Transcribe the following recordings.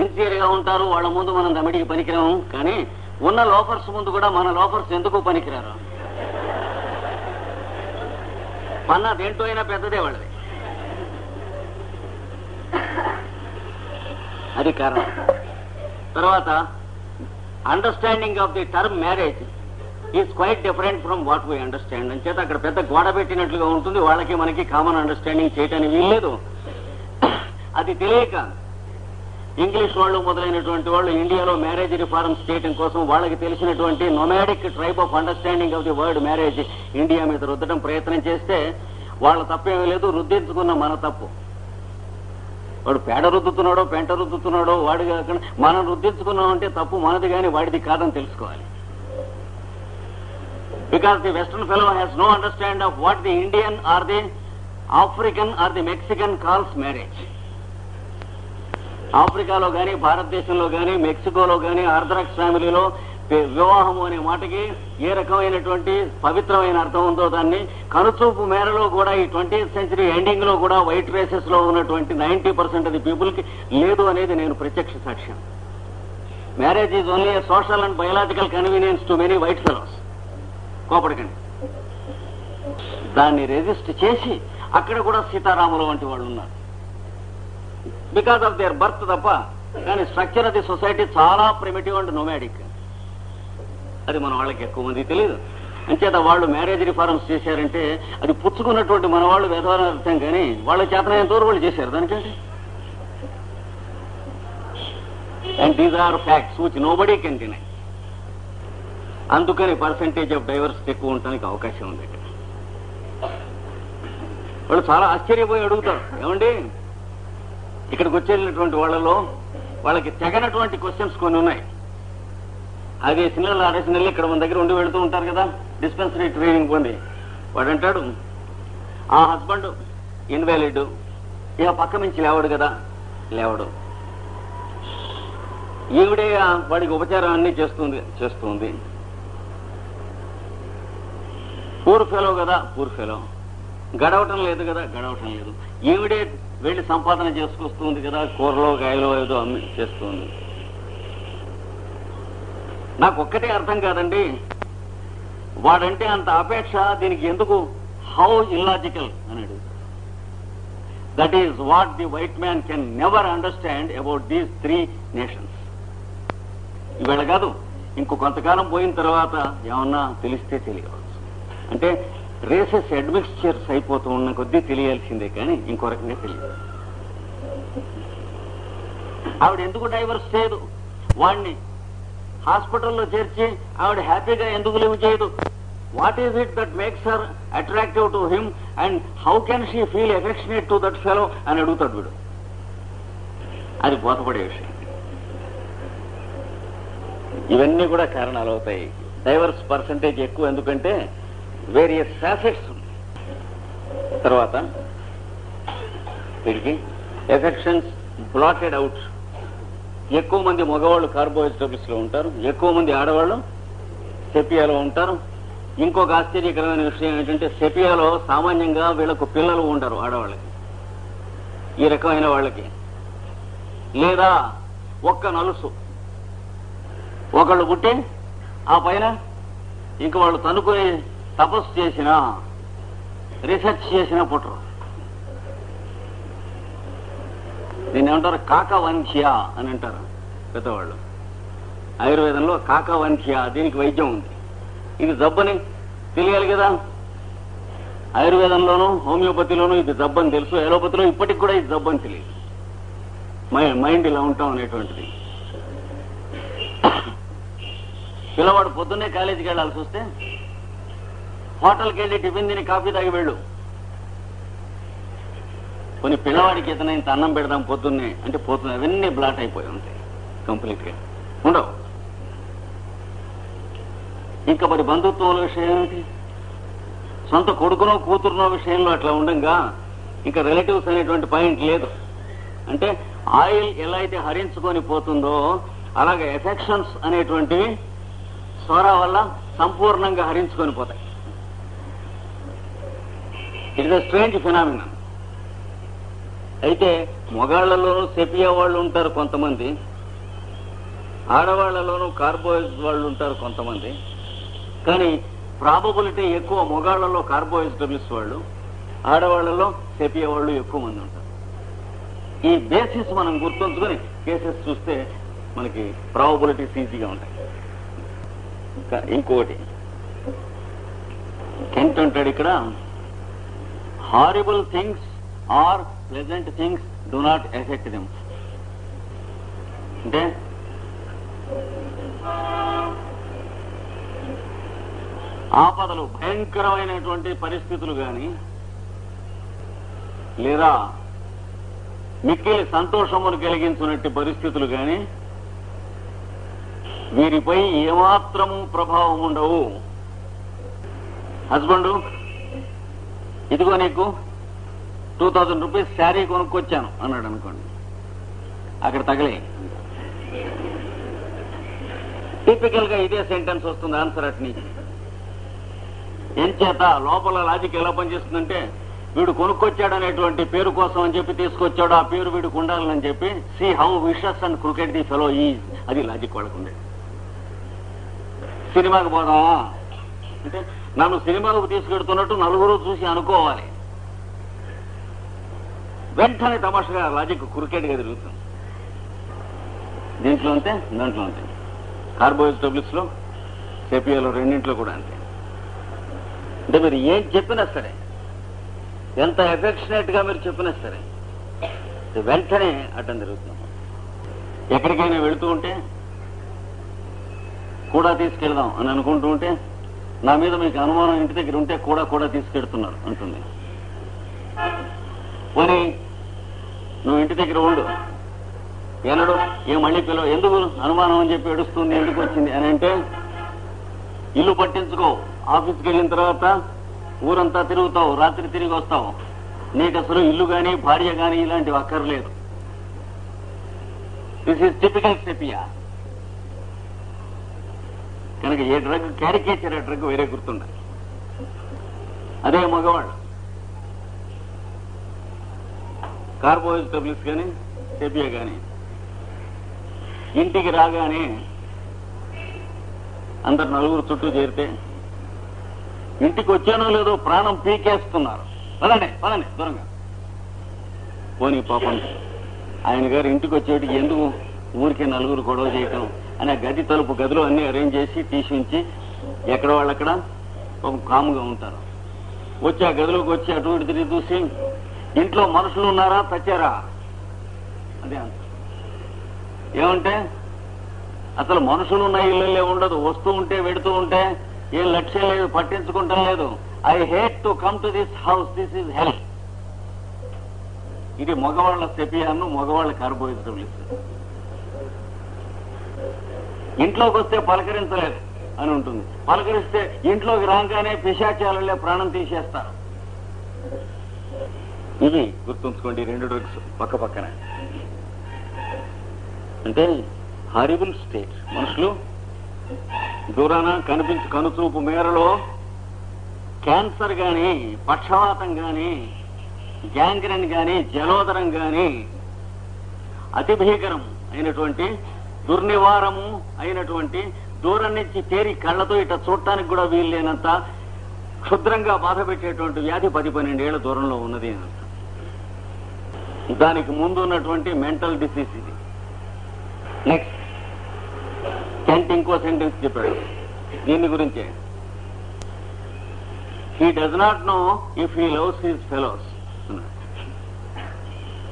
Sincere ఉంటారు వాళ్ళ ముందు మనం దమిడికి పనికిరాము కానీ ఉన్న లోఫర్స్ ముందు కూడా మన లోఫర్స్ ఎందుకు పనికిరారు? మన దేంట్లో అయినా పెద్దదే వాళ్ళది. అది కారణం. తర్వాత understanding of the term marriage is quite different from what we understand అని చేత అక్కడ పెద్ద గోడ పెట్టినట్లుగా ఉంటుంది. వాళ్ళకి మనకి కామన్ అండర్స్టాండింగ్ చేయటానికి వీల్లేదు. అది తెలియక ఇంగ్లీష్ వాళ్ళు మొదలైనటువంటి వాళ్ళు ఇండియాలో మ్యారేజ్ రిఫార్మ్స్ చేయడం కోసం వాళ్ళకి తెలిసినటువంటి nomadic tribe of understanding of the word marriage India మీద రుద్దడం ప్రయత్నం చేస్తే వాళ్ళ తప్పేమీ లేదు రుద్దించుకున్న మన తప్పు. వాడు పేడ రుద్దుతున్నాడో పెంట రుద్దుతున్నాడో వాడు కాకుండా మనం రుద్దించుకున్నాం అంటే తప్పు మనది కానీ వాడిది కాదని తెలుసుకోవాలి. Because the western fellow has no understand of what the Indian or the African or the Mexican calls marriage ఆఫ్రికాలో కానీ భారతదేశంలో కానీ మెక్సికోలో కానీ ఆర్థడాక్స్ ఫ్యామిలీలో వివాహము అనే మాటకి ఏ రకమైనటువంటి పవిత్రమైన అర్థం ఉందో దాన్ని కనుచూపు మేరలో కూడా ఈ ట్వంటీ సెంచరీ ఎండింగ్లో కూడా వైట్ రేసెస్లో ఉన్నటువంటి నైన్టీ పర్సెంట్ అది పీపుల్కి లేదు అనేది నేను ప్రత్యక్ష సాక్ష్యం. Marriage is only social and biological convenience to many white fellows. కోపడకండి. దాన్ని రెజిస్ట్ చేసి అక్కడ కూడా సీతారాములు వంటి వాళ్ళు ఉన్నారు. బికాస్ ఆఫ్ దేర్ బర్త్ తప్ప కానీ స్ట్రక్చర్ ఆఫ్ ది సొసైటీ చాలా ప్రిమిటివ్ అండ్ నొమాడిక్ అది మన వాళ్ళకి ఎక్కువ మంది తెలియదు అంచేత వాళ్ళు మ్యారేజ్ రిఫార్మ్స్ చేశారంటే అది పుచ్చుకున్నటువంటి మన వాళ్ళు వ్యవహారం అర్థం కానీ వాళ్ళ చేతనైన తోరు వాళ్ళు చేశారు. దానికంటే? And these are facts which nobody can deny అందుకని పర్సంటేజ్ ఆఫ్ డైవర్స్ ఎక్కువ ఉండడానికి అవకాశం ఉంది వాళ్ళు చాలా ఆశ్చర్యపోయి అడుగుతారు. ఏమండి? ఇక్కడికి వచ్చేటటువంటి వాళ్ళలో వాళ్ళకి తెగనటువంటి క్వశ్చన్స్ కొన్ని ఉన్నాయి. అదే సినిమాలు ఆడేసిన ఇక్కడ మన దగ్గర ఉండి వెళుతూ ఉంటారు కదా డిస్పెన్సరీ ట్రైనింగ్ పొంది. వాడు అంటాడు ఆ హస్బెండ్ ఇన్వాలిడ్ ఇక పక్క నుంచి లేవడు కదా. లేవడు. ఈవిడే వాడికి ఉపచారం అన్ని చేస్తుంది చేస్తుంది. పూర్ ఫెలో కదా పూర్ ఫెలో గడవటం లేదు కదా గడవటం లేదు. ఈవిడే వెళ్ళి సంపాదన చేసుకొస్తుంది కదా కూరలో కాయలో ఏదో అమ్మి చేస్తుంది. నాకు ఒక్కటే అర్థం కాదండి. వాడంటే అంత అపేక్ష దీనికి ఎందుకు? హౌ ఇల్లాజికల్ అని అడుగుతాడు that is what the white man can never understand about these three nations ఇవాళ కాదు ఇంకో కొంతకాలం పోయిన తర్వాత ఏమన్నా తెలిస్తే తెలియవచ్చు. అంటే రేసెస్ అడ్మిక్స్చర్స్ అయిపోతూ ఉన్న కొద్దీ తెలియాల్సిందే కానీ ఇంకో రకంగా తెలియదు. ఆవిడ ఎందుకు డైవర్స్ చేయదు? వాణ్ణి హాస్పిటల్లో చేర్చి ఆవిడ హ్యాపీగా ఎందుకు లివ్ చేయదు? What is it that makes her attractive to him and how can she feel affectionate to that fellow అని అడుగుతాడు వీడు. అది బోధపడే విషయం. ఇవన్నీ కూడా కారణాలు అవుతాయి. డైవర్స్ పర్సంటేజ్ ఎక్కువ ఎందుకంటే వేరియస్ ఫ్యాసెట్స్ తర్వాత వీడికి ఎఫెక్షన్స్ బ్లాటెడ్ అవుట్ ఎక్కువ మంది మగవాళ్ళు కార్బోహైడ్రేట్స్లో ఉంటారు ఎక్కువ మంది ఆడవాళ్ళు సెపియాలో ఉంటారు. ఇంకొక ఆశ్చర్యకరమైన విషయం ఏంటంటే సెపియాలో సామాన్యంగా వీళ్ళకు పిల్లలు ఉండరు ఆడవాళ్ళకి. ఈ రకమైన వాళ్ళకి. లేదా ఒక్క నలుసు. ఒకళ్ళు పుట్టి ఆ పైన ఇంక వాళ్ళు తనుకునే తపస్సు చేసినా రీసెర్చ్ చేసినా పుట్టరు దీన్ని ఏమంటారు? కాకవంశ్య అని అంటారు పెద్దవాళ్ళు. ఆయుర్వేదంలో కాకవంశ్య దీనికి వైద్యం ఉంది. ఇది జబ్బని తెలియాలి కదా? ఆయుర్వేదంలోనూ హోమియోపతిలోనూ ఇది జబ్బని తెలుసు. ఎలోపతిలో ఇప్పటికి కూడా ఇది జబ్బని తెలియదు. మై- మైండ్ ఇలా ఉంటాం అనేటువంటిది. పిల్లవాడు పొద్దున్నే కాలేజీకి వెళ్ళాల్సి వస్తే హోటల్కి వెళ్ళి టిఫిన్ తిని కాఫీ తాగి వెళ్ళు. కొన్ని పిల్లవాడికి ఇతను ఇంత అన్నం పెడదాం పొద్దున్నే అంటే పోతున్నాయి అవన్నీ బ్లాట్ అయిపోయి ఉంటాయి కంప్లీట్గా. ఉండవు. ఇంకా మరి బంధుత్వంలో విషయం ఏమిటి? సొంత కొడుకునో కూతురునో విషయంలో అట్లా ఉండంగా ఇంకా రిలేటివ్స్ అనేటువంటి పాయింట్ లేదు. అంటే ఆయిల్ ఎలా అయితే హరించుకొని పోతుందో అలాగే ఎఫెక్షన్స్ అనేటువంటివి సోరా వల్ల సంపూర్ణంగా హరించుకొని పోతాయి. It is a strange phenomena అయితే మొగాళ్ళలోనూ సెపియా వాళ్ళు ఉంటారు కొంతమంది ఆడవాళ్ళలోనూ కార్బోహైడ్రేట్స్ వాళ్ళు ఉంటారు కొంతమంది. కానీ ప్రాబబిలిటీ ఎక్కువ మొగాళ్ళలో కార్బోహైడ్రేట్స్ వాళ్ళు ఆడవాళ్ళలో సెపియా వాళ్ళు ఎక్కువ మంది ఉంటారు. ఈ బేసిస్ మనం గుర్తుంచుకొని కేసెస్ చూస్తే మనకి ప్రాబబిలిటీస్ ఈజీగా ఉంటాయి. ఇంకా ఇంకోటి ఎంత ఉంటాడు ఇక్కడ. Horrible things or pleasant things do not affect them అంటే ఆపదలు భయంకరమైనటువంటి పరిస్థితులు గాని లేదా మిక్కిలి సంతోషమును కలిగించినట్టు పరిస్థితులు గాని వీరిపై ఏమాత్రము ప్రభావం ఉండవు. హస్బెండు ఇదిగో నీకు టూ థౌజండ్ రూపీస్ శారీ కొనుక్కొచ్చాను అన్నాడు అనుకోండి. అక్కడ తగలే. టిపికల్గా ఇదే సెంటెన్స్ వస్తుంది ఆన్సర్ అట్ నుంచి ఏం చేత లోపల లాజిక్ ఎలా పనిచేస్తుందంటే వీడు కొనుక్కొచ్చాడు అనేటువంటి పేరు కోసం అని చెప్పి తీసుకొచ్చాడు ఆ పేరు వీడికి ఉండాలని చెప్పి see how vicious and cricket the fellow is అది లాజిక్ వాళ్ళకుండే సినిమాకి పోదామా? అంటే నన్ను సినిమాలకు తీసుకెడుతున్నట్టు నలుగురు చూసి అనుకోవాలి. వెంటనే తమాషగా లాజిక్ క్రికెట్గా తిరుగుతుంది. దీంట్లో అంతే దాంట్లో అంతే. కార్బోహైడ్రేట్స్లో సెపియాలో కూడా అంతే. అంటే మీరు ఏం చెప్పినా సరే ఎంత ఎఫెక్షనేట్గా మీరు చెప్పినా సరే వెంటనే అడ్డం తిరుగుతున్నాం ఎక్కడికైనా వెళుతూ ఉంటే కూడా తీసుకెళ్దాం అని అనుకుంటూ ఉంటే నా మీద మీకు అనుమానం ఇంటి దగ్గర ఉంటే కూడా కూడా తీసుకెడుతున్నారు అంటుంది. పోనీ నువ్వు ఇంటి దగ్గర ఉండు. ఎనడు ఏ మళ్ళీ పిలవ ఎందుకు అనుమానం అని చెప్పి ఏడుస్తుంది ఎందుకు వచ్చింది అని అంటే ఇల్లు పట్టించుకో. ఆఫీస్కి వెళ్ళిన తర్వాత ఊరంతా తిరుగుతావు రాత్రి తిరిగి వస్తావు. నీకు అసలు ఇల్లు కానీ భార్య కానీ ఇలాంటివి అక్కర్లేదు. దిస్ ఈస్ టిపికల్ సెపియా కనుక ఏ డ్రగ్ క్యారికేచర్ ఆ డ్రగ్ వేరే గుర్తుండాలి అదే మగవాళ్ళు. కార్బోహైడ్రేట్స్ కానీ సెపియా కానీ ఇంటికి రాగానే అందరు నలుగురు చుట్టూ చేరితే ఇంటికి వచ్చానో లేదో ప్రాణం పీకేస్తున్నారు. పదండి పదండి దూరంగా. పోనీ పాపం. ఆయన గారు ఇంటికి వచ్చేటికి ఎందుకు ఊరికే నలుగురు గొడవ చేయటం అని ఆ గది తలుపు గదిలో అన్ని అరేంజ్ చేసి తీసి ఉంచి ఎక్కడ వాళ్ళక్కడ కాముగా ఉంటారు. వచ్చి ఆ గదిలోకి వచ్చి అటు ఇటు తిరిగి చూసి ఇంట్లో మనుషులు ఉన్నారా? చచ్చారా అదే అంత. ఏమంటే అసలు మనుషులు ఉన్న ఇళ్ళలే ఉండదు. వస్తూ ఉంటే వెడుతూ ఉంటే ఏం లక్ష్యం లేదు పట్టించుకుంటాం లేదు. I hate to come to this house this is health ఇది మగవాళ్ళ సెపియాను మగవాళ్ళ లేదు ఇంట్లోకి వస్తే పలకరించలేదు అని ఉంటుంది. పలకరిస్తే ఇంట్లోకి రాగానే పిశాచాలలే ప్రాణం తీసేస్తారు. ఇవి గుర్తుంచుకోండి రెండు డ్రగ్స్ పక్క పక్కన. అంటే హారిబుల్ స్టేట్ మనుషులు దూరాన కనిపించి కనుచూపు మేరలో క్యాన్సర్ గాని పక్షవాతం గాని గ్యాంగ్రెన్ గాని జలోదరం గాని అతి భీకరం అయినటువంటి దుర్నివారము అయినటువంటి దూరం నుంచి తేరి కళ్ళతో ఇట చూడటానికి కూడా వీలు లేనంత క్షుద్రంగా బాధ పెట్టేటువంటి వ్యాధి పది పన్నెండేళ్ళ దూరంలో ఉన్నది అని దానికి ముందు ఉన్నటువంటి మెంటల్ డిసీజ్ ఇది. నెక్స్ట్ కెంట్ ఇంకో సెంటెన్స్ చెప్పాడు. దీని గురించే. He does not know if he loves his fellows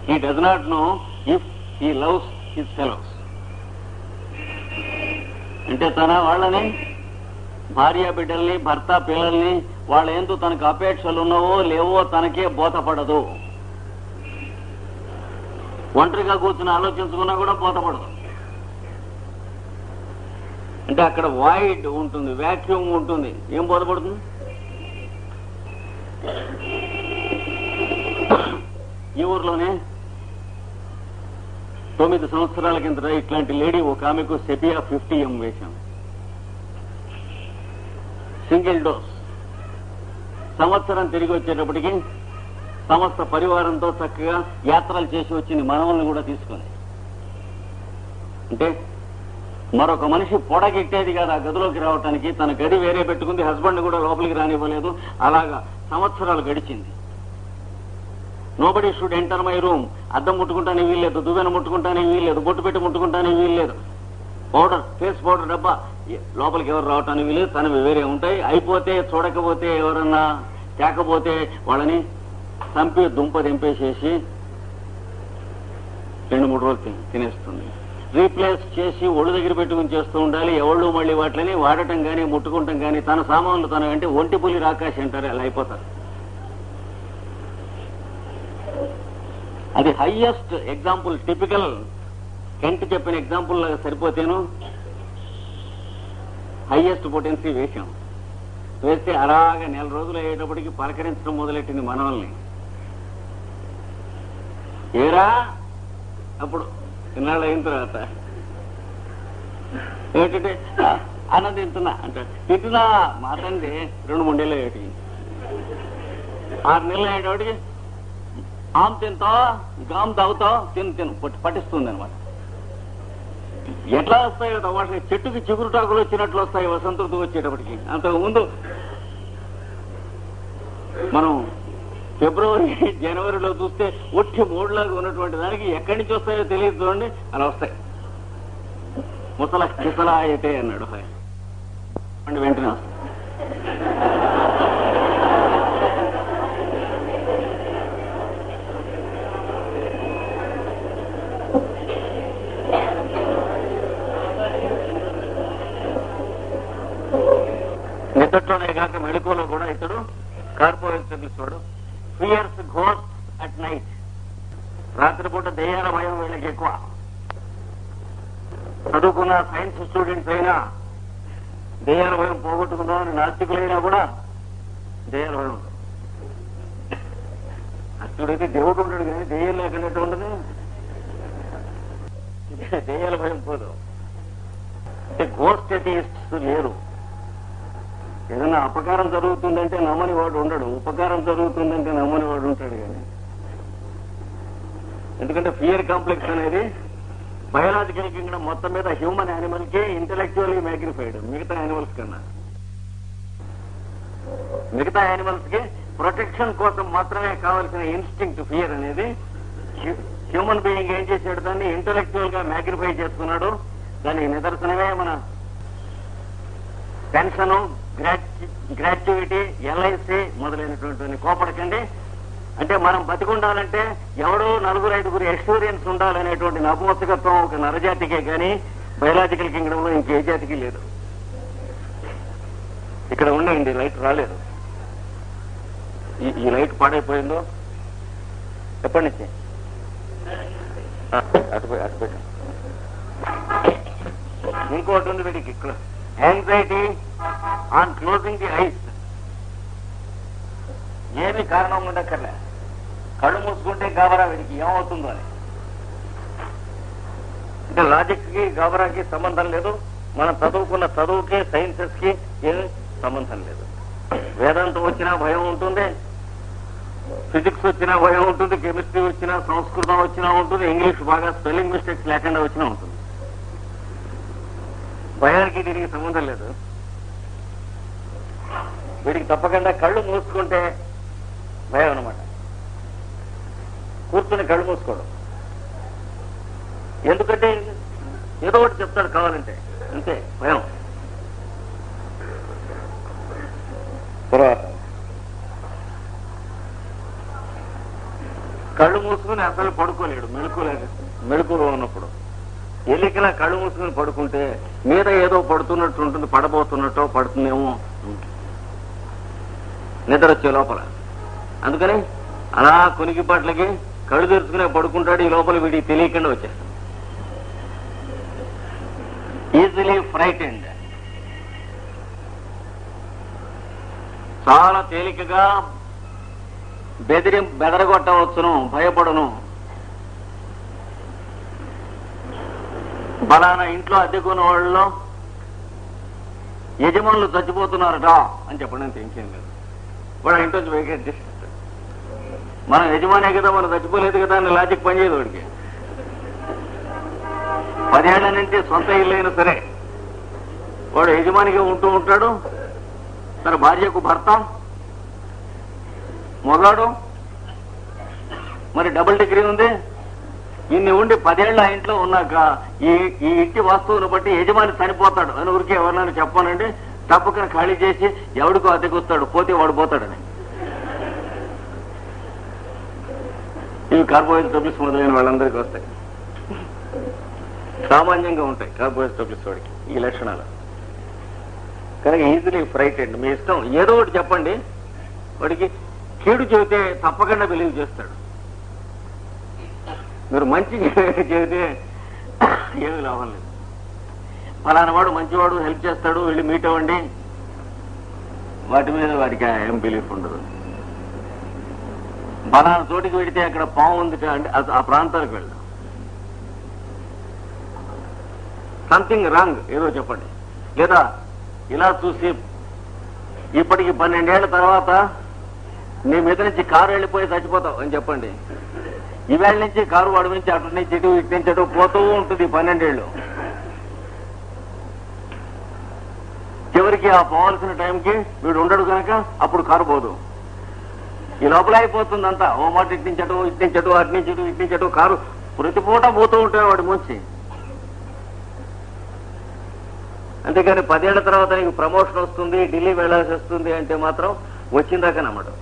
he does not know if he loves his fellows అంటే తన వాళ్ళని భార్య బిడ్డల్ని భర్త పిల్లల్ని వాళ్ళ ఎందు తనకు అపేక్షలు ఉన్నావో లేవో తనకే బోధపడదు. ఒంటరిగా కూర్చుని ఆలోచించుకున్నా కూడా బోధపడదు. అంటే అక్కడ వాయిడ్ ఉంటుంది వ్యాక్యూమ్ ఉంటుంది. ఏం బోధపడుతుంది? ఈ ఊర్లోనే తొమ్మిది సంవత్సరాల కిందట ఇట్లాంటి లేడీ ఒక ఆమెకు సెపియా ఫిఫ్టీ ఎం వేశాం. Single dose. సంవత్సరం తిరిగి వచ్చేటప్పటికి సమస్త పరివారంతో చక్కగా యాత్రలు చేసి వచ్చింది మనవల్ని కూడా తీసుకుని. అంటే మరొక మనిషి పొడగెట్టేది కాదు ఆ గదిలోకి రావటానికి. తన గది వేరే పెట్టుకుంది హస్బెండ్ కూడా లోపలికి రానివ్వలేదు. అలాగా సంవత్సరాలు గడిచింది. Nobody should enter my room అద్దం ముట్టుకుంటానే వీల్లేదు దువ్వెన ముట్టుకుంటానే వీల్లేదు బొట్టు పెట్టి ముట్టుకుంటానే వీల్లేదు. పౌడర్ ఫేస్ పౌడర్ డబ్బా. లోపలికి ఎవరు రావటానికి వీలేదు తనవి వేరే ఉంటాయి. అయిపోతే చూడకపోతే ఎవరన్నా తేకపోతే వాళ్ళని చంపి దుంప దింపేసేసి రెండు మూడు రోజులు తిని- తినేస్తుంది. రీప్లేస్ చేసి ఒళ్ళు దగ్గర పెట్టుకుని చేస్తూ ఉండాలి. ఎవళ్ళు మళ్ళీ వాటిని వాడటం కానీ ముట్టుకుంటాం కానీ తన సామాన్లు తన అంటే ఒంటి పులి రాకాశి అంటారు అలా అయిపోతారు. అది హైయెస్ట్ ఎగ్జాంపుల్ టిపికల్ కెంట్ చెప్పిన ఎగ్జాంపుల్ లాగా సరిపోతేను హైయెస్ట్ పొటెన్సీ వేశాం. వేస్తే అలాగా నెల రోజులు అయ్యేటప్పటికి పలకరించడం మొదలెట్టింది మనల్ని ఏరా? అప్పుడు ఇన్నాళ్ళు అయిన తర్వాత. ఏంటంటే "ఆ, తింటున్నా అంటే తింటున్నా మాటండి రెండు మూడేళ్ళు అయ్యేటికి ఆరు నెలలు అయ్యేటప్పటికి ఆమ్ తింటా గామ్ తాగుతా తిను తిను. పట్టి- పట్టిస్తుంది అనమాట ఎట్లా వస్తాయో వాటికి చెట్టుకి చిగురుటాకులు వచ్చినట్లు వస్తాయి వసంత ఋతువు వచ్చేటప్పటికి. అంతకు ముందు మనం ఫిబ్రవరి జనవరిలో చూస్తే ఒట్టి మూడులాగా ఉన్నటువంటి దానికి ఎక్కడి నుంచి వస్తాయో తెలియదు చూడండి అలా వస్తాయి. ముసల కిసలా అయితే అన్నాడు వెంటనే వస్తాయి నిద్రలోనే కాక మెడుకోలో కూడా ఇతడు కార్పొరేషన్ ఇస్తాడు ఫియర్స్ ఘోస్ట్ అట్ నైట్ రాత్రిపూట దయ్యాల భయం వీళ్ళకి ఎక్కువ. చదువుకున్న సైన్స్ స్టూడెంట్స్ అయినా దయ్యాల భయం పోగొట్టుకుందామని నాస్తికులైనా కూడా దయ్యాల భయం ఉంటుంది అస్తుడైతే దేవుడు ఉంటాడు కానీ దెయ్యం లేకున్నట్టు ఉండదు దెయ్యాల భయం పోదు. అంటే గోస్ట్ ఎథియిస్ట్స్ లేరు. ఏదైనా అపకారం జరుగుతుందంటే నమ్మని వాడు ఉండడు. ఉపకారం జరుగుతుందంటే నమ్మని వాడు ఉంటాడు కానీ. ఎందుకంటే ఫియర్ కాంప్లెక్స్ అనేది బయలాజికల్ కింగ్డమ్ మొత్తం మీద హ్యూమన్ యానిమల్కి ఇంటలెక్చువల్లీ మ్యాగ్నిఫైడ్ మిగతా యానిమల్స్ కన్నా. మిగతా యానిమల్స్కి ప్రొటెక్షన్ కోసం మాత్రమే కావాల్సిన ఇన్స్టింక్ట్ ఫియర్ అనేది హ్యూమన్ బీయింగ్ ఏం చేశాడు? దాన్ని ఇంటలెక్చువల్గా మ్యాగ్నిఫై చేసుకున్నాడు. దానికి నిదర్శనమే మన పెన్షను గ్రాట్యుటీ ఎల్ఐసి మొదలైనటువంటి కోపడకండి. అంటే మనం బతికుండాలంటే ఎవడో నలుగురు ఐదుగురు ఎక్స్పీరియన్స్ ఉండాలనేటువంటి నపుమసకత్వం ఒక నరజాతికే కానీ బయలాజికల్ కింగ్డంలో ఇంకే జాతికి లేదు. ఇక్కడ ఉండండి లైట్ రాలేదు. ఈ- లైట్ పాడైపోయిందో? ఎప్పటి నుంచి? ఆ, అటు అటు ఇంకోటి ఉంది వీడికి ఇక్కడ. Anxiety on closing the eyes ఏమి కారణం ఉండక్కర్లే. కళ్ళు మూసుకుంటే గాబరా వీడికి ఏమవుతుందో అని. అంటే లాజిక్కి గాబరాకి సంబంధం లేదు. మనం చదువుకున్న చదువుకి సైన్సెస్కి ఏమి సంబంధం లేదు. వేదాంతం వచ్చినా భయం ఉంటుంది. ఫిజిక్స్ వచ్చినా భయం ఉంటుంది. కెమిస్ట్రీ వచ్చినా సంస్కృతం వచ్చినా ఉంటుంది. ఇంగ్లీష్ బాగా స్పెల్లింగ్ మిస్టేక్స్ లేకుండా వచ్చినా ఉంటుంది. భయానికి దీనికి సంబంధం లేదు. వీడికి తప్పకుండా కళ్ళు మూసుకుంటే భయం అనమాట కూర్చుని కళ్ళు మూసుకోవడం. ఎందుకంటే ఏదో ఒకటి చెప్తాడు కావాలంటే. అంతే భయం. తర్వాత. కళ్ళు మూసుకుని అసలు పడుకోలేడు మెలుకోలేదు మెలుకులో ఉన్నప్పుడు. ఎలికలా కళ్ళు మూసుకుని పడుకుంటే మీద ఏదో పడుతున్నట్టు ఉంటుంది పడబోతున్నట్టో పడుతుందేమో. నిద్ర వచ్చే లోపల. అందుకని అలా కొనికిపాట్లకి కళ్ళు తెరుచుకునే పడుకుంటాడు ఈ లోపల వీడికి తెలియకుండా వచ్చేస్తాడు. ఈజీలీ ఫ్రైటెండ్ చాలా తేలికగా బెదిరి బెదరగొట్టవచ్చును భయపడను. బలానా ఇంట్లో అద్దెకున్న వాళ్ళు యజమానులు చచ్చిపోతున్నారట అని చెప్పడం అంతే ఇంకేం లేదు. వాడు ఇంట్లో వేకెట్ చేసేస్తాడు మనం యజమానే కదా మనం చచ్చిపోలేదు కదా అని లాజిక్ పనిచేయదు వాడికి. పదేళ్ళ నుంచి సొంత ఇల్లు అయినా సరే వాడు యజమానిగా ఉంటూ ఉంటాడు. తన భార్యకు భర్త మొగాడు. మరి డబుల్ డిగ్రీ ఉంది. ఇన్ని ఉండి పదేళ్ళు ఆ ఇంట్లో ఉన్నాక ఈ ఈ ఇంటి వస్తువును బట్టి యజమాని చనిపోతాడు అని ఊరికే ఎవరినైనా చెప్పానండి తప్పకుండా ఖాళీ చేసి ఎవడికో అతికొస్తాడు పోతే వాడు పోతాడని. ఇవి కార్బోహైడ్రేట్ టబ్లెట్స్ మొదలైన వాళ్ళందరికీ వస్తాయి. సామాన్యంగా ఉంటాయి కార్బోహైడ్రేట్ టబ్లెట్స్ వాడికి ఈ లక్షణాలు. కనుక ఈజీలీ ఫ్రైటెండ్ మీ ఇష్టం. ఏదో ఒకటి చెప్పండి. వాడికి కీడు చెబితే తప్పకుండా బిలీవ్ చేస్తాడు. మీరు మంచి చేస్తే ఏమీ లాభం లేదు. ఫలానా వాడు మంచివాడు హెల్ప్ చేస్తాడు వెళ్ళి మీట్ అవ్వండి. వాటి మీద వాడికి ఏం బిలీఫ్ ఉండదు. ఫలానా చోటికి వెడితే అక్కడ పాము ఉంది అంటే ఆ- ప్రాంతాలకు ప్రాంతానికి వెళ్దాం. సంథింగ్ రాంగ్ ఏదో చెప్పండి. లేదా ఇలా చూసి ఇప్పటికి పన్నెండేళ్ళ తర్వాత నీ మీద నుంచి కారు వెళ్ళిపోయి చచ్చిపోతావు అని చెప్పండి. ఈవేళ నుంచి కారు వాడి నుంచి అటు నుంచి ఇటు ఇటు నుంచి అటు పోతూ ఉంటుంది పన్నెండేళ్ళు. చివరికి ఆ పోవాల్సిన టైంకి వీడు ఉండడు కనుక అప్పుడు కారు పోదు. ఈ లోపల అయిపోతుంది అంతా ఓ మాట ఇటు నుంచి అటు ఇటు నుంచి అటు అటు నుంచి ఇటు ఇటు నుంచి అటు కారు ప్రతి పూట పోతూ ఉంటాయి వాడి ముంచి అంతేకాని పదేళ్ళ తర్వాత నీకు ప్రమోషన్ వస్తుంది ఢిల్లీ వెళ్ళాల్సి వస్తుంది అంటే మాత్రం వచ్చిందాక నమ్మడు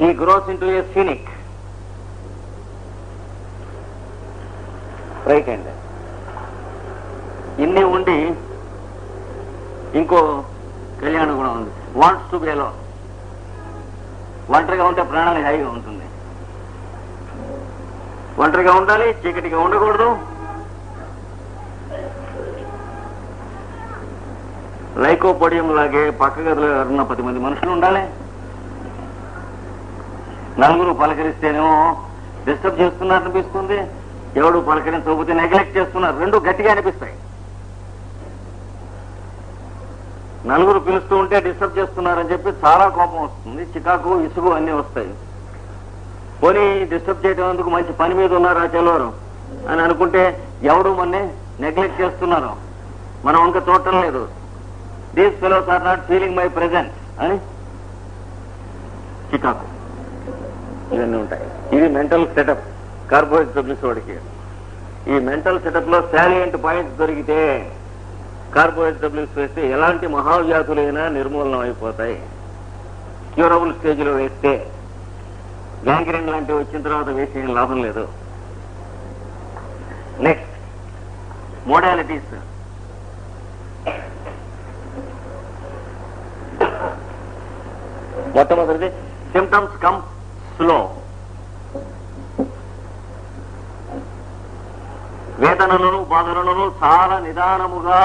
he ఈ into into cynic. Cynic right అండి ఇన్ని ఉండి ఇంకో కళ్యాణం కూడా ఉంది. వాంట్స్ టు బేలో ఒంటరిగా ఉంటే ప్రాణాలు హాయిగా ఉంటుంది. ఒంటరిగా ఉండాలి చీకటిగా ఉండకూడదు. లైకోపొడియం లాగే పక్క గదిలో ఎవరన్నా పది మంది మనుషులు ఉండాలి. నలుగురు పలకరిస్తేనేమో డిస్టర్బ్ చేస్తున్నారు అనిపిస్తుంది. ఎవడు పలకరించకపోతే నెగ్లెక్ట్ చేస్తున్నారు. రెండు గట్టిగా అనిపిస్తాయి. నలుగురు పిలుస్తూ ఉంటే డిస్టర్బ్ చేస్తున్నారని చెప్పి చాలా కోపం వస్తుంది. చికాకు ఇసుగు అన్నీ వస్తాయి. పోనీ డిస్టర్బ్ చేయడం ఎందుకు? మంచి పని మీద ఉన్నారు ఆ చెలవారు అని అనుకుంటే ఎవడు మొన్నే నెగ్లెక్ట్ చేస్తున్నారు? మనం ఇంకా చూడటం లేదు. These fellows are not feeling my present అని చికాకు. ఇవన్నీ ఉంటాయి. ఇది మెంటల్ సెటప్ కార్బోహైడ్రేట్ వాడికి. ఈ మెంటల్ సెటప్లో శాలియంట్ పాయింట్స్ దొరికితే కార్బోహైడ్రేట్ వేస్తే ఎలాంటి మహావ్యాధులైనా నిర్మూలనం అయిపోతాయి. క్యూరబుల్ స్టేజ్లో వేస్తే గ్యాంగ్రీన్ లాంటివి వచ్చిన తర్వాత వేసే లాభం లేదు. నెక్స్ట్ మోడాలిటీస్ మొట్టమొదటిది సిమ్టమ్స్ కమ్ మనస్సులో వేదనలను బాధలను చాలా నిదానముగా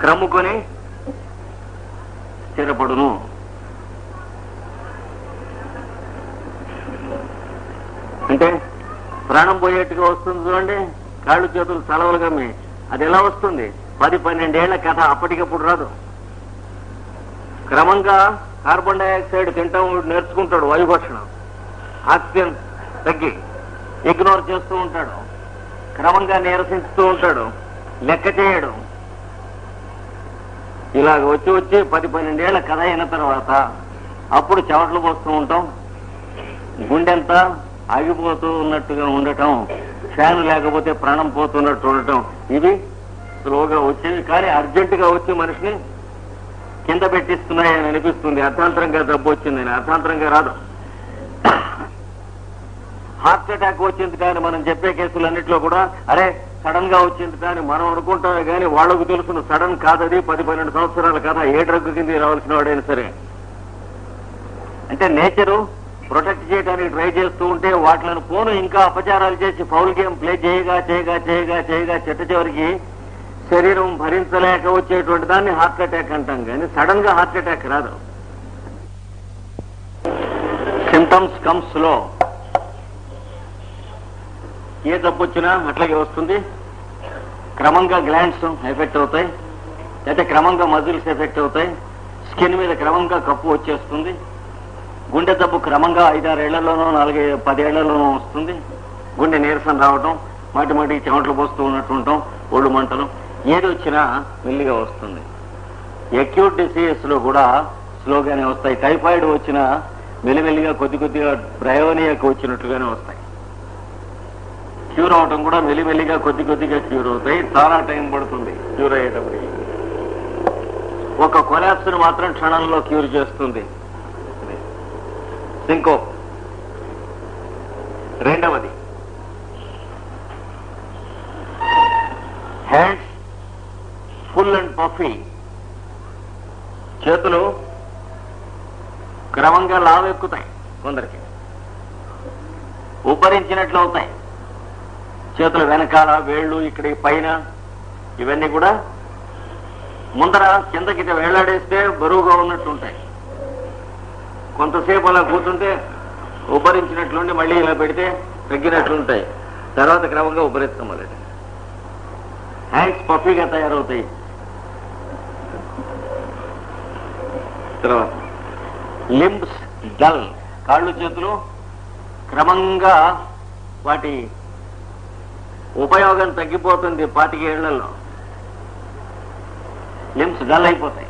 క్రమ్ముకొని స్థిరపడును. అంటే ప్రాణం పోయేట్టుగా వస్తుంది చూడండి. కాళ్ళు చేతులు చలవలుగా కమ్మి అది ఎలా వస్తుంది? పది పన్నెండేళ్ళ కథ అప్పటికప్పుడు రాదు. క్రమంగా కార్బన్ డైఆక్సైడ్ తింటాం నేర్చుకుంటాడు వాయుభక్షణం. ఆక్సిజన్ తగ్గి ఇగ్నోర్ చేస్తూ ఉంటాడు. క్రమంగా నిరసిస్తూ ఉంటాడు. లెక్క చేయడం. ఇలాగ వచ్చి వచ్చి పది పన్నెండేళ్ళ కథ అయిన తర్వాత అప్పుడు చెవట్లు పోస్తూ ఉంటాం. గుండెంతా ఆగిపోతూ ఉన్నట్టుగా ఉండటం ఫ్యాన్ లేకపోతే ప్రాణం పోతున్నట్టు ఉండటం ఇవి స్లోగా వచ్చేవి. కానీ అర్జెంటుగా వచ్చి మనిషిని కింద పెట్టిస్తున్నాయని అనిపిస్తుంది. అర్థాంతరంగా జబ్బు వచ్చిందని. అర్థాంతరంగా రాదు. హార్ట్ అటాక్ వచ్చింది కానీ మనం చెప్పే కేసులన్నింటిలో కూడా అరే సడన్గా వచ్చింది కానీ మనం అనుకుంటామే కానీ వాళ్ళకు తెలుసును. సడన్ కాదది పది పన్నెండు సంవత్సరాల కదా ఏ డ్రగ్ కింద రావాల్సిన వాడైనా సరే. అంటే నేచరు ప్రొటెక్ట్ చేయడానికి ట్రై చేస్తూ ఉంటే వాటిని పోను ఇంకా అపచారాలు చేసి ఫౌల్ గేమ్ ప్లే చేయగా చేయగా చేయగా చేయగా చెట్ట చివరికి శరీరం భరించలేక వచ్చేటువంటి దాన్ని హార్ట్ అటాక్ అంటాం కానీ సడన్గా హార్ట్ అటాక్ రాదు. సిమ్టమ్స్ కమ్స్లో ఏ జబ్బు వచ్చినా అట్లాగే వస్తుంది. క్రమంగా గ్లాండ్స్ ఎఫెక్ట్ అవుతాయి. అయితే క్రమంగా మజిల్స్ ఎఫెక్ట్ అవుతాయి. స్కిన్ మీద క్రమంగా కప్పు వచ్చేస్తుంది. గుండె జబ్బు క్రమంగా ఐదారేళ్ళలోనూ నాలుగు పదేళ్ళలోనూ వస్తుంది. గుండె నీరసం రావటం మాటి మాటికి చెమటలు పోస్తూ ఉన్నట్టు ఉంటాం ఒళ్ళు మంటలు. ఏది వచ్చినా మెల్లిగా వస్తుంది. అక్యూట్ డిసీజెస్లో కూడా స్లోగానే వస్తాయి. టైఫాయిడ్ వచ్చినా మెల్లిమెల్లిగా కొద్ది కొద్దిగా బ్రయోనియాకి వచ్చినట్టుగానే వస్తాయి. క్యూర్ అవటం కూడా మెల్లిమెల్లిగా కొద్ది కొద్దిగా క్యూర్ అవుతాయి. చాలా టైం పడుతుంది క్యూర్ అయ్యేటప్పటికి ఒక కొలాప్స్ మాత్రం క్షణంలో క్యూర్ చేస్తుంది. సింకో. రెండవది. హ్యాండ్స్ ఫుల్ అండ్ పఫీ చేతులు క్రమంగా లావెక్కుతాయి కొందరికి. ఉపరించినట్లు అవుతాయి. చేతులు వెనకాల వేళ్ళు ఇక్కడ పైన ఇవన్నీ కూడా ముందర కిందకి వేలాడేస్తే బరువుగా ఉన్నట్టు ఉంటాయి కొంతసేపు అలా కూర్చుంటే ఉపరించినట్లుండి మళ్ళీ ఇలా పెడితే తగ్గినట్లుంటాయి. తర్వాత క్రమంగా ఉపరిస్తాం మళ్ళీ హ్యాండ్స్ పఫీగా తయారవుతాయి. తర్వాత లింబ్స్ డల్ కాళ్ళు చేతులు క్రమంగా వాటి ఉపయోగం తగ్గిపోతుంది పాతికేళ్ళలో లిమ్స్ డల్ అయిపోతాయి.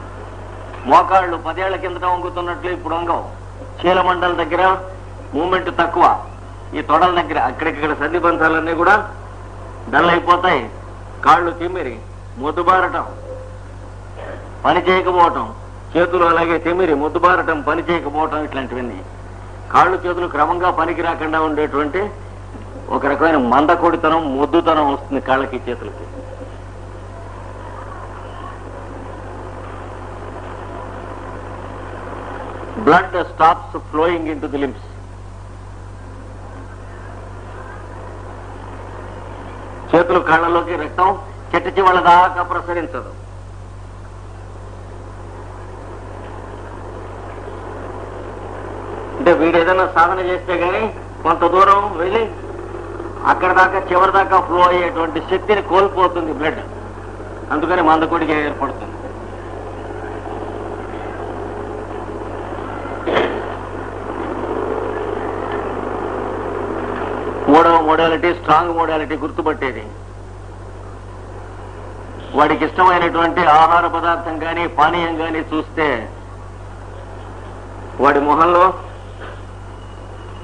మోకాళ్ళు పదేళ్ళ కిందట వంగుతున్నట్లు ఇప్పుడు వంగవు. చీలమండల దగ్గర మూమెంట్ తక్కువ. ఈ తొడల దగ్గర అక్కడిక్కడ సంధిబంధాలన్నీ కూడా డల్ అయిపోతాయి. కాళ్ళు తిమ్మిరి మొద్దుబారటం పని చేయకపోవటం చేతులు అలాగే తిమ్మిరి ముద్దుబారటం పని చేయకపోవటం ఇట్లాంటివన్నీ. కాళ్ళు చేతులు క్రమంగా పనికి రాకుండా ఉండేటువంటి ఒక రకమైన మందకొడితనం ముద్దుతనం వస్తుంది కాళ్ళకి చేతులకి. Blood stops flowing in to the limbs చేతులు కాళ్ళలోకి రక్తం చెట్టు చివళ్ళ దాకా ప్రసరించదు. అంటే వీడు ఏదైనా సాధన చేస్తే గానీ కొంత దూరం వెళ్ళి అక్కడ దాకా చివరి దాకా ఫ్లో అయ్యేటువంటి శక్తిని కోల్పోతుంది బ్లడ్ అందుకని మందకొడిగా ఏర్పడుతుంది. మూడవ మోడాలిటీ స్ట్రాంగ్ మోడాలిటీ గుర్తుపట్టేది. వాడికి ఇష్టమైనటువంటి ఆహార పదార్థం కానీ పానీయం కానీ చూస్తే వాడి మొహంలో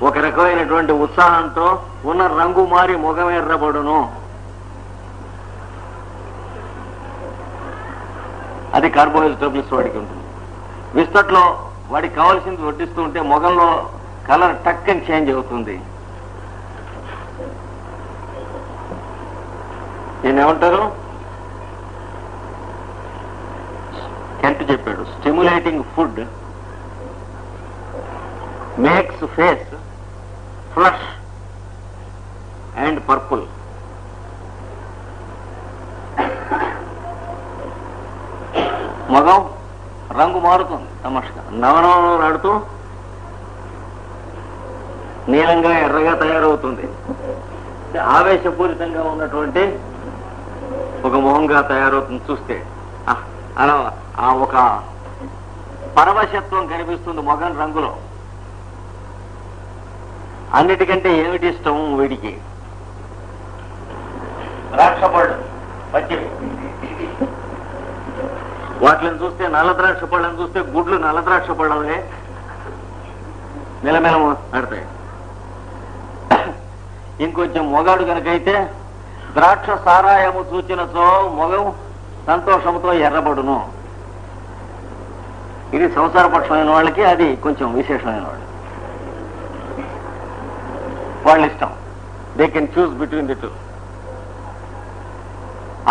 ఒక రకమైనటువంటి ఉత్సాహంతో ఉన్న రంగు మారి ముఖం ఎర్రబడును. అది కార్బోహైడ్రేట్స్ వాడికి ఉంటుంది. విస్తట్లో వాడికి కావాల్సింది వడ్డిస్తూ ఉంటే ముఖంలో కలర్ టక్ అని చేంజ్ అవుతుంది. ఏమంటారు కెంట్ చెప్పాడు. Stimulating food makes face flush and purple మగం రంగు మారుతుంది. తమాషగా. నవనవనాడుతూ నీలంగా ఎర్రగా తయారవుతుంది. ఆవేశపూరితంగా ఉన్నటువంటి ఒక మొహంగా తయారవుతుంది. చూస్తే. అలా ఆ ఒక పరవశత్వం కనిపిస్తుంది మొగం రంగులో. అన్నిటికంటే ఏమిటి ఇష్టం వీడికి? ద్రాక్ష పళ్ళు పచ్చివి వాటిని చూస్తే నల్ల ద్రాక్ష పళ్ళని చూస్తే గుడ్లు నల్ల ద్రాక్ష పళ్ళవే. మెలమెల ఆడతాయి. ఇంకొంచెం మొగాడు కనుకైతే ద్రాక్ష సారాయము చూచినచో మొగం సంతోషంతో ఎర్రబడును. ఇది సంసారపక్షమైన వాళ్ళకి అది కొంచెం విశేషమైన వాళ్ళు వాళ్ళ ఇష్టం. They can choose between the two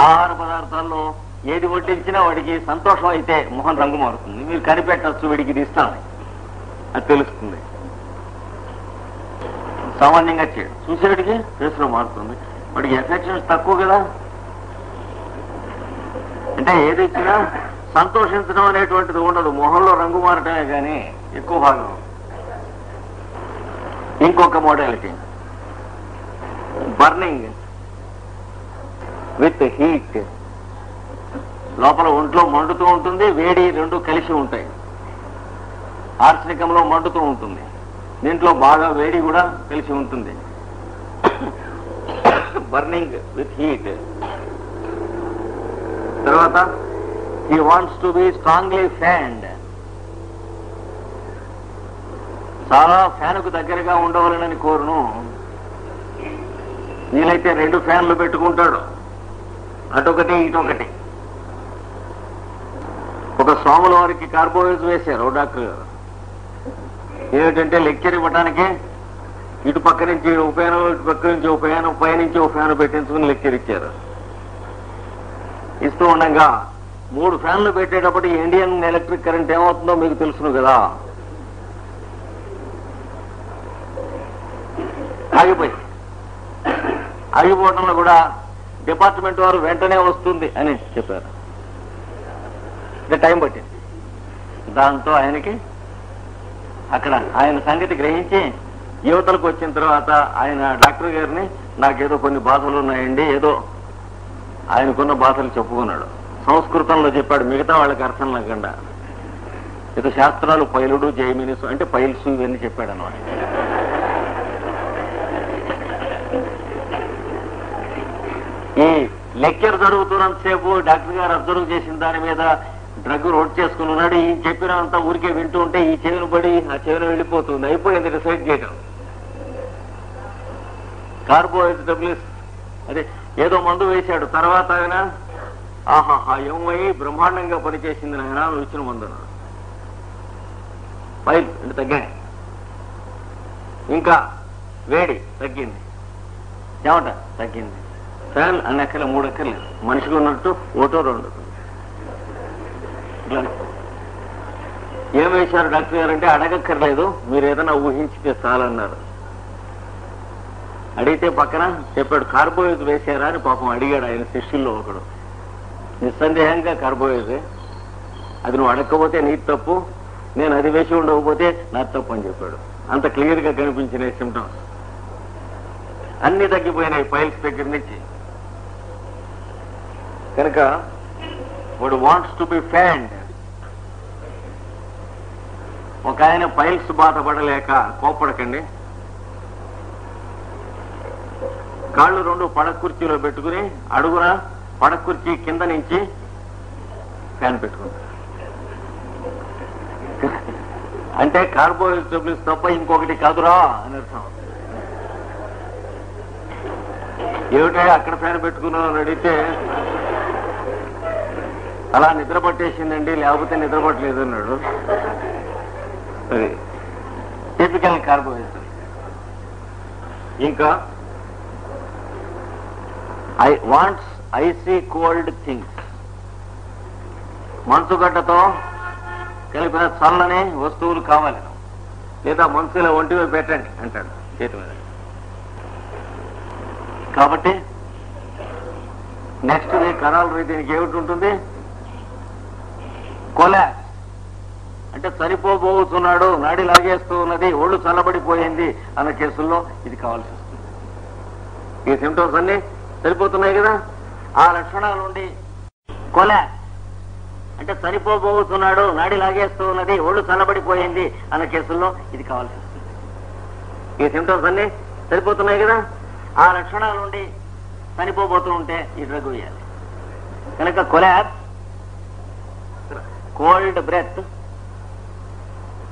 ఆహార పదార్థాల్లో ఏది వడ్డించినా వాడికి సంతోషం అయితే మొహం రంగు మారుతుంది. మీరు కనిపెట్టచ్చు వీడికి ఇది ఇస్తామని అది తెలుస్తుంది. సామాన్యంగా చేయడు. చూసేవాడికి ఫేస్లో మారుతుంది. వాడికి ఎఫెక్షన్స్ తక్కువ కదా. అంటే ఏది ఇచ్చినా సంతోషించడం అనేటువంటిది ఉండదు. మొహంలో రంగు మారటమే కానీ ఎక్కువ భాగం. ఇంకొక మోడాలిటీ బర్నింగ్ విత్ హీట్ లోపల ఒంట్లో మండుతూ ఉంటుంది వేడి రెండు కలిసి ఉంటాయి. ఆర్సనికంలో మండుతూ ఉంటుంది. దీంట్లో బాగా వేడి కూడా కలిసి ఉంటుంది. బర్నింగ్ విత్ హీట్ తర్వాత he wants to be strongly fanned చాలా ఫ్యాన్కు దగ్గరగా ఉండవాలని కోరును. వీలైతే రెండు ఫ్యాన్లు పెట్టుకుంటాడు. అటొకటి ఇటొకటి. ఒక సోముల వారికి కార్బోహైడ్రేట్ వేశారు డాక్టర్ గారు. ఏమిటంటే లెక్చర్ ఇవ్వడానికి ఇటు పక్క నుంచి ఒక ఇటు పక్క నుంచి ఒక ఫ్యాన్ పై నుంచి ఫ్యాన్ పెట్టించుకుని లెక్చర్ ఇచ్చారు. ఇస్తూ ఉండగా మూడు ఫ్యాన్లు పెట్టేటప్పుడు ఇండియన్ ఎలక్ట్రిక్ కరెంట్ ఏమవుతుందో మీకు తెలుసును కదా. ఆగిపోయి ఆగిపోవడంలో కూడా డిపార్ట్మెంట్ వారు వెంటనే వస్తుంది అని చెప్పారు. అంటే టైం పట్టింది. దాంతో ఆయనకి అక్కడ ఆయన సంగతి గ్రహించి యువతలకు వచ్చిన తర్వాత ఆయన డాక్టర్ గారిని నాకేదో కొన్ని బాధలు ఉన్నాయండి ఏదో ఆయనకున్న బాధలు చెప్పుకున్నాడు. సంస్కృతంలో చెప్పాడు మిగతా వాళ్ళకి అర్థం లేకుండా. ఇక శాస్త్రాలు పైలుడు జైమినిసు అంటే పైల్సు ఇవన్నీ చెప్పాడు అన్నమాట ఈ లెక్చర్ జరుగుతున్నంతసేపు డాక్టర్ గారు అబ్జర్వ్ చేసిన దాని మీద డ్రగ్ రోడ్ చేసుకుని ఉన్నాడు. ఈ చెప్పినంతా ఊరికే వింటూ ఉంటే ఈ చెవిని పడి ఆ చెవిని వెళ్ళిపోతుంది. అయిపోయింది డిసైడ్ చేయడం కార్బోహైడ్రేట్ అదే ఏదో మందు వేశాడు. తర్వాత ఆయన ఆహా ఏమై బ్రహ్మాండంగా పనిచేసింది నాయన నువ్వు ఇచ్చిన మందు ఫైల్ అంటే తగ్గాయి. ఇంకా వేడి తగ్గింది. ఏమంట తగ్గింది. ఫ్యాన్ అన్ని ఎక్కలే మూడు ఎక్కర్లేదు మనిషికి ఉన్నట్టు ఓటో రెండు. ఏం వేశారు డాక్టర్ గారు అంటే అడగక్కర్లేదు. మీరు ఏదైనా ఊహించితే చాలన్నారు. అడిగితే పక్కన చెప్పాడు కార్బోహైడ్రేట్ వేశారా? అని పాపం అడిగాడు ఆయన శిష్యుల్లో ఒకడు. నిస్సందేహంగా కార్బోహైడ్రేట్ అది నువ్వు అడగకపోతే నీ తప్పు. నేను అది వేసి ఉండకపోతే నా తప్పు అని చెప్పాడు. అంత క్లియర్గా కనిపించిన సిమ్టమ్స్ అన్ని తగ్గిపోయినాయి ఫైల్స్ దగ్గర నుంచి. కనుక వాడు వాంట్స్ టు బి ఫ్యాండ్ ఒక ఆయన ఫైల్స్ బాధపడలేక కోపడకండి కాళ్ళు రెండు పడ కుర్చీలో పెట్టుకుని అడుగున పడ కుర్చీ కింద నుంచి ఫ్యాన్ పెట్టుకుంటారు. అంటే కార్బోహైడ్రేట్స్ తప్ప ఇంకొకటి కాదురా అని అర్థం. ఏమిటో అక్కడ ఫ్యాన్ పెట్టుకున్నాను అని అడిగితే అలా నిద్రపట్టేసిందండి లేకపోతే నిద్రపట్టలేదు అన్నాడు. టిపికల్ కార్బోహైడ్రేట్ ఇంకా I wants icy cold things మంచుగడ్డతో కలిపిన చల్లని వస్తువులు కావాలి. లేదా మనుషుల ఒంటి మీద పెట్టండి అంటాడు చేతి మీద. కాబట్టి నెక్స్ట్ డే కరాలు దీనికి ఏమిటి ఉంటుంది? కొలా. అంటే చనిపోబోతున్నాడు నాడి లాగేస్తూ ఉన్నది ఒళ్ళు చల్లబడిపోయింది అన్న కేసుల్లో ఇది కావాల్సి వస్తుంది. ఈ సిమ్టమ్స్ అన్ని సరిపోతున్నాయి కదా? ఆ లక్షణాలు ఉండి కొలా. అంటే చనిపోబోతున్నాడు నాడి లాగేస్తూ ఉన్నది ఒళ్ళు చల్లబడిపోయింది అన్న కేసుల్లో ఇది కావాల్సి వస్తుంది. ఈ సిమ్టమ్స్ అన్ని సరిపోతున్నాయి కదా? ఆ లక్షణాలు ఉండి చనిపోబోతూ ఉంటే ఈ డ్రగ్ వేయాలి. కనుక కొలాబ్ కోల్డ్ బ్రెత్.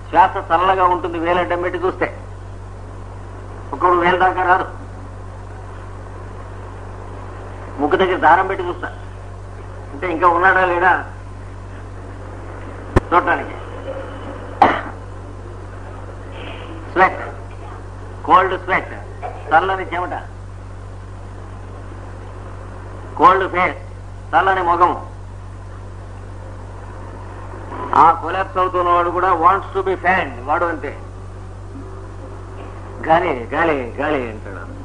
శ్వాస చల్లగా ఉంటుంది వేలడ్డం పెట్టి చూస్తే. ఒకడు వేల దాకా రాదు. ముక్కు దగ్గర దారం పెట్టి చూస్తా. అంటే ఇంకా ఉన్నాడా లేడా? చూడటానికి. స్వెట్. Cold sweat. చల్లని చెమట. Cold face. చల్లని ముఖము ఆ కొలాప్స్ అవుతున్న వాడు కూడా వాంట్స్ టు బి ఫ్యాన్ వాడు అంతే. గాలి గాలి గాలి అంటాడు.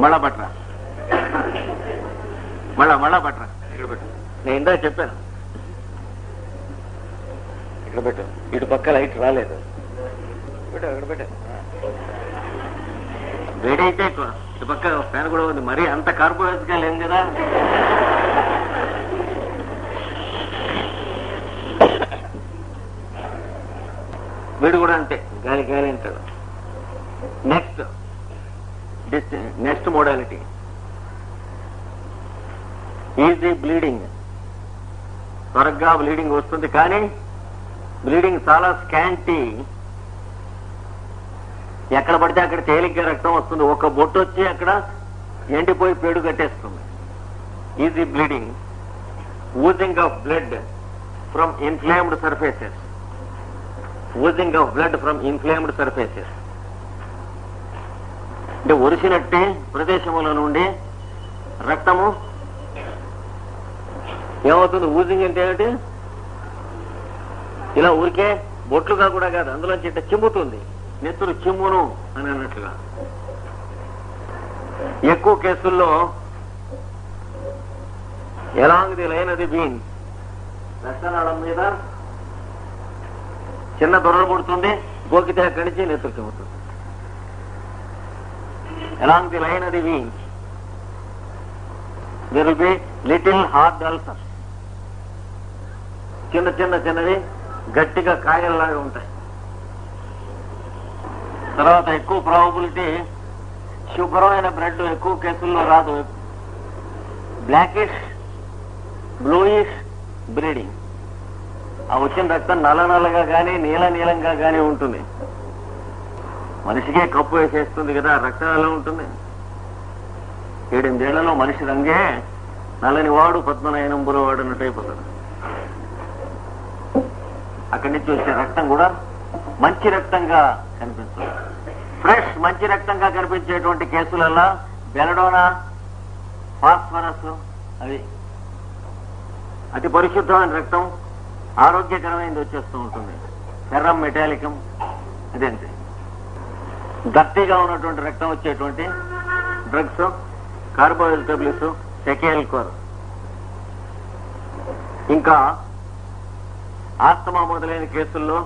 మళ్ళా పట్రా. మళ్ళా మళ్ళా పట్రా. ఇక్కడ పెట్టు. నేను ఇందా చెప్పాను. ఇక్కడ పెట్టు. ఇటు పక్క లైట్ రాలేదు. పెట్టు అక్కడ పెట్టు. వేడైతే ఇటు పక్క ఫ్యాన్ కూడా ఉంది. మరీ అంత కార్బోహైడ్రేట్గా లేం కదా. వీడు కూడా అంతే. గాలి గాలి అంటాడు. Next next modality easy bleeding త్వరగా బ్లీడింగ్ వస్తుంది కానీ బ్లీడింగ్ చాలా స్కాంటీ ఎక్కడ పడితే అక్కడ తేలిగ్గా రక్తం వస్తుంది. ఒక బొట్టు వచ్చి అక్కడ ఎండిపోయి పేడు కట్టేస్తుంది. Easy bleeding oozing of blood from inflamed surfaces oozing of blood from inflamed surfaces అంటే ఒరిసినట్టే ప్రదేశముల నుండి రక్తము. ఏమవుతుంది? ఊజింగ్ అంటే ఏమిటి? ఇలా ఊరికే బొట్లుగా కూడా కాదు అందులో చెట్ట చిమ్ముతుంది. నెత్తులు చిమ్మును అని అన్నట్లుగా. ఎక్కువ కేసుల్లో ఎలాంగ్ ది లైన్ అది బీన్ రక్తనాళం మీద చిన్న దొరలు పుడుతుంది గోకితే అక్కడి నుంచి నేతృత్వం చిమ్ముతుంది ఎలాంగ్ ది లైన్ అది there will be little hard ulcer చిన్న చిన్న చిన్నవి గట్టిగా కాయల్లాగా ఉంటాయి. తర్వాత ఎక్కువ ప్రాబబిలిటీ శుభ్రమైన బ్రెడ్ ఎక్కువ కేసుల్లో రాదు. బ్లాకిష్ బ్లూయిష్ బ్రీడింగ్ ఆ వచ్చిన రక్తం నల్ల నల్లగా కానీ నీల నీలంగా కానీ ఉంటుంది. మనిషికే కప్పు వేసేస్తుంది కదా రక్తం ఎలా ఉంటుంది? ఏడెనిమిదేళ్ళలో మనిషి రంగే నల్లని వాడు పద్మనయనంబులో వాడు అన్నట్టయిపోతాడు అక్కడి నుంచి వచ్చే రక్తం కూడా మంచి రక్తంగా కనిపిస్తుంది. ఫ్రెష్ మంచి రక్తంగా కనిపించేటువంటి కేసులల్లా బెలడోనా ఫాస్ఫరస్ అవి. అతి పరిశుద్ధమైన రక్తం ఆరోగ్యకరమైనది వచ్చేస్తూ ఉంటుంది. ఎర్రం మెటాలికం అదేంటి గట్టిగా ఉన్నటువంటి రక్తం వచ్చేటువంటి డ్రగ్స్ కార్బోహైడ్రేట్స్ సెకేల్ కోర్ ఇంకా ఆస్తమా మొదలైన కేసుల్లో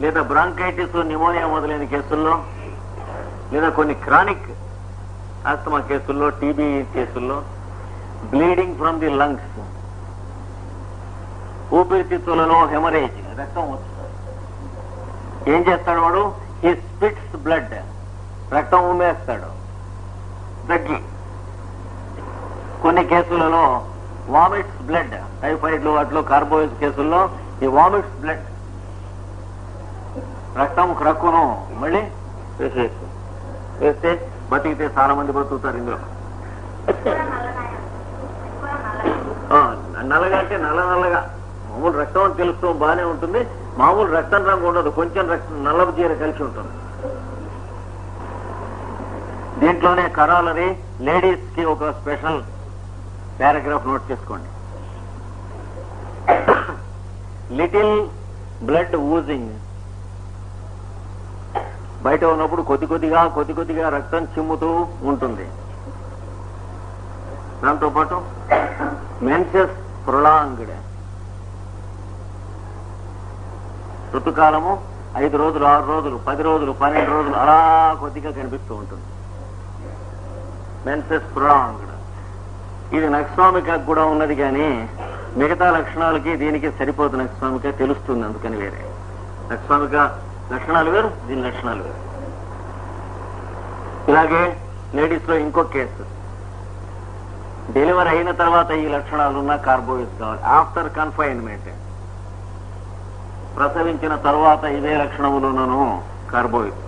లేదా బ్రాంకైటిస్ న్యూమోనియా మొదలైన కేసుల్లో లేదా కొన్ని క్రానిక్ ఆస్తమా కేసుల్లో టీబీ కేసుల్లో బ్లీడింగ్ ఫ్రమ్ ది లంగ్స్ ఊపిరితిత్తులలో హెమరేజ్ రక్తం వస్తుంది. ఏం చేస్తాడు వాడు? ఈ స్పిట్స్ బ్లడ్ రక్తం ఉమ్మేస్తాడు. దగ్గి. కొన్ని కేసులలో వామిట్స్ బ్లడ్ టైఫాయిడ్లు వాటిలో కార్బోహైడ్రేట్ కేసుల్లో ఈ వామిట్స్ బ్లడ్ రక్తం క్రక్కును మళ్ళీ వేస్తే బతికితే చాలా మంది బతుకుతారు ఇందులో. నల్లగా అంటే నల్ల నల్లగా. మామూలు రక్తం అని తెలుస్తూ బాగానే ఉంటుంది. మామూలు రక్తం రంగు ఉండదు. కొంచెం రక్తం నల్లపు జీర కలిసి ఉంటుంది. దీంట్లోనే కరాలరీ లేడీస్కి ఒక స్పెషల్ పారాగ్రాఫ్ నోట్ చేసుకోండి. Little blood oozing. బయట ఉన్నప్పుడు కొద్ది కొద్దిగా కొద్ది కొద్దిగా రక్తం చిమ్ముతూ ఉంటుంది. దాంతోపాటు మెన్సెస్ ప్రొలాంగ్డ్. ఋతుకాలము ఐదు రోజులు ఆరు రోజులు పది రోజులు పన్నెండు రోజులు అలా కొద్దిగా కనిపిస్తూ ఉంటుంది. మెన్సెస్ ప్రొలాంగ్డ్ ఇది నక్స్వామిక కూడా ఉన్నది కానీ మిగతా లక్షణాలకి దీనికి సరిపోదు నక్స్వామిక తెలుస్తుంది అందుకని వేరే. నక్స్వామిక లక్షణాలు వేరు దీని లక్షణాలు వేరు. ఇలాగే లేడీస్లో ఇంకో కేసు. డెలివరీ అయిన తర్వాత ఈ లక్షణాలు ఉన్న కావాలి. After confinement. ప్రసవించిన తర్వాత ఇదే లక్షణములునను కార్బోహైడ్రేట్స్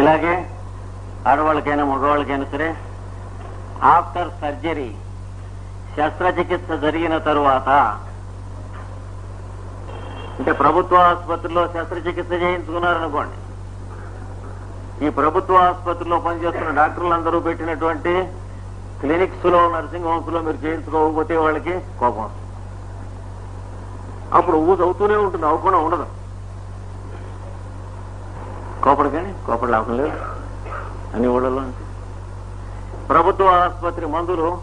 ఇలాగే ఆడవాళ్ళకైనా మగవాళ్ళకైనా సరే ఆఫ్టర్ సర్జరీ శస్త్రచికిత్స జరిగిన తరువాత అంటే ప్రభుత్వ ఆసుపత్రిలో శస్త్రచికిత్స చేయించుకున్నారనుకోండి ఈ ప్రభుత్వ ఆసుపత్రిలో పనిచేస్తున్న డాక్టర్లందరూ పెట్టినటువంటి క్లినిక్స్లో నర్సింగ్ హోమ్స్లో మీరు చేయించుకోకపోతే వాళ్ళకి కోపం వస్తుంది. అప్పుడు ఊదు అవుతూనే ఉంటుంది అవ్వకుండా ఉండదు. కోపడు కానీ కోపడు లాభం లేదు. అన్ని ఊళ్ళలో ప్రభుత్వ ఆసుపత్రి మందులు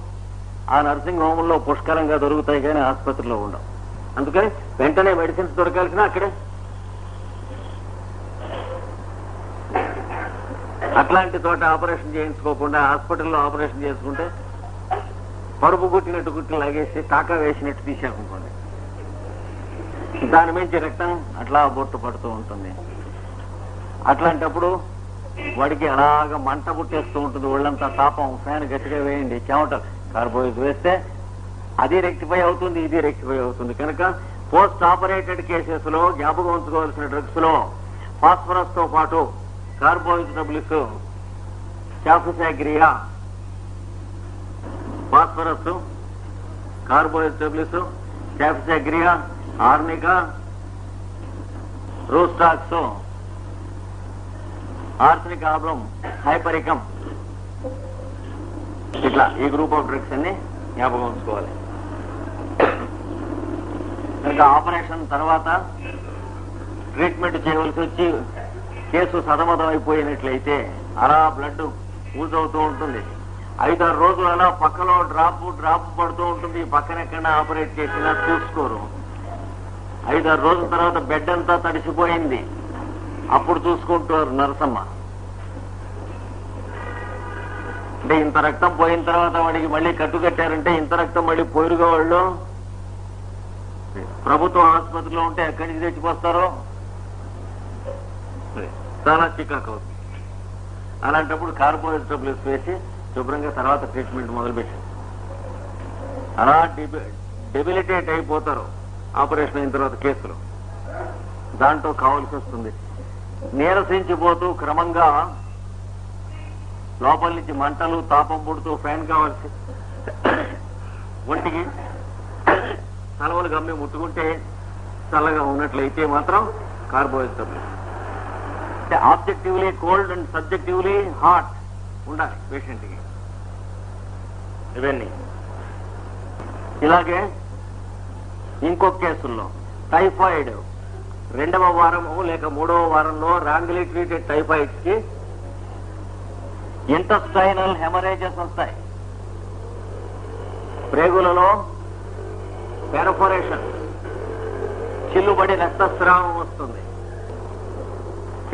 ఆ నర్సింగ్ హోమ్లో పుష్కలంగా దొరుకుతాయి కానీ ఆసుపత్రిలో ఉండవు. అందుకని వెంటనే మెడిసిన్స్ దొరకాల్సిన అక్కడే. అట్లాంటి చోట ఆపరేషన్ చేయించుకోకుండా హాస్పిటల్లో ఆపరేషన్ చేసుకుంటే పరుపు కుట్టినట్టు కుట్టి లాగేసి తాకా వేసినట్టు తీసేసుకుంటుంది దాని మీద రక్తం అట్లా బొట్టు పడుతూ ఉంటుంది. అట్లాంటప్పుడు వాడికి అలాగ మంట పుట్టేస్తూ ఉంటుంది. ఒళ్ళంతా తాపం ఫ్యాన్ గట్టిగా వేయండి చెమట. కార్బోహైడ్రేట్ వేస్తే అది రెక్టిఫై అవుతుంది ఇది రెక్టిఫై అవుతుంది. కనుక పోస్ట్ ఆపరేటెడ్ కేసెస్లో జ్ఞాపకం ఉంచుకోవాల్సిన డ్రగ్స్లో ఫాస్ఫరస్తో పాటు కార్బోహైడ్రబుల్స్ క్యాఫిసాగ్రియా ఫాస్ఫరస్ కార్బోహైడ్రబుల్స్ క్యాఫిసాగ్రియా ఆర్నికా రూస్టాక్స్ ఆర్థిక ఆబ్లం హైపరికం. ఇట్లా ఈ గ్రూప్ ఆఫ్ డ్రగ్స్ అన్ని జ్ఞాపకం ఉంచుకోవాలి. కనుక ఆపరేషన్ తర్వాత ట్రీట్మెంట్ చేయవలసి వచ్చి కేసు సతమతం అయిపోయినట్లయితే అలా బ్లడ్ యూజ్ అవుతూ ఉంటుంది. ఐదారు రోజులు అలా పక్కలో డ్రాప్ డ్రాప్ పడుతూ ఉంటుంది. పక్కన ఎక్కడ ఆపరేట్ చేసినా చూసుకోరు ఐదారు రోజుల తర్వాత బెడ్ అంతా తడిసిపోయింది. అప్పుడు చూసుకుంటారు నరసమ్మ. అంటే ఇంత రక్తం పోయిన తర్వాత వాడికి మళ్ళీ కట్టు కట్టారంటే ఇంత రక్తం మళ్ళీ పోయిరుగా వాళ్ళు? ప్రభుత్వ ఆసుపత్రిలో ఉంటే ఎక్కడి నుంచి తెచ్చిపోస్తారో? చాలా చికాకు అవుతుంది. అలాంటప్పుడు కార్బోహైడ్రేట్ టాబ్లెట్స్ వేసి శుభ్రంగా తర్వాత ట్రీట్మెంట్ మొదలుపెట్టారు. అలా డెబిలిటేట్ అయిపోతారు. ఆపరేషన్ అయిన తర్వాత కేసులు. దాంట్లో కావాల్సి వస్తుంది నీరసించిపోతూ క్రమంగా లోపల నుంచి మంటలు తాపం పుడుతూ ఫ్యాన్ కావాల్సి ఒంటికి తలవలు గమ్మి ముట్టుకుంటే చల్లగా ఉన్నట్లయితే మాత్రం కార్బోహైడ్రేట్ అంటే objectively cold and subjectively hot ఉండాలి పేషెంట్కి. ఇవన్నీ. ఇలాగే ఇంకొక కేసుల్లో టైఫాయిడ్ రెండవ వారము లేక మూడవ వారంలో రాంగ్లీ ట్రీటెడ్ టైఫాయిడ్స్కి ఇంటస్టైనల్ హెమరేజెస్ వస్తాయి. ప్రేగులలో పెరఫొరేషన్ చిల్లుబడి రక్తస్రావం వస్తుంది.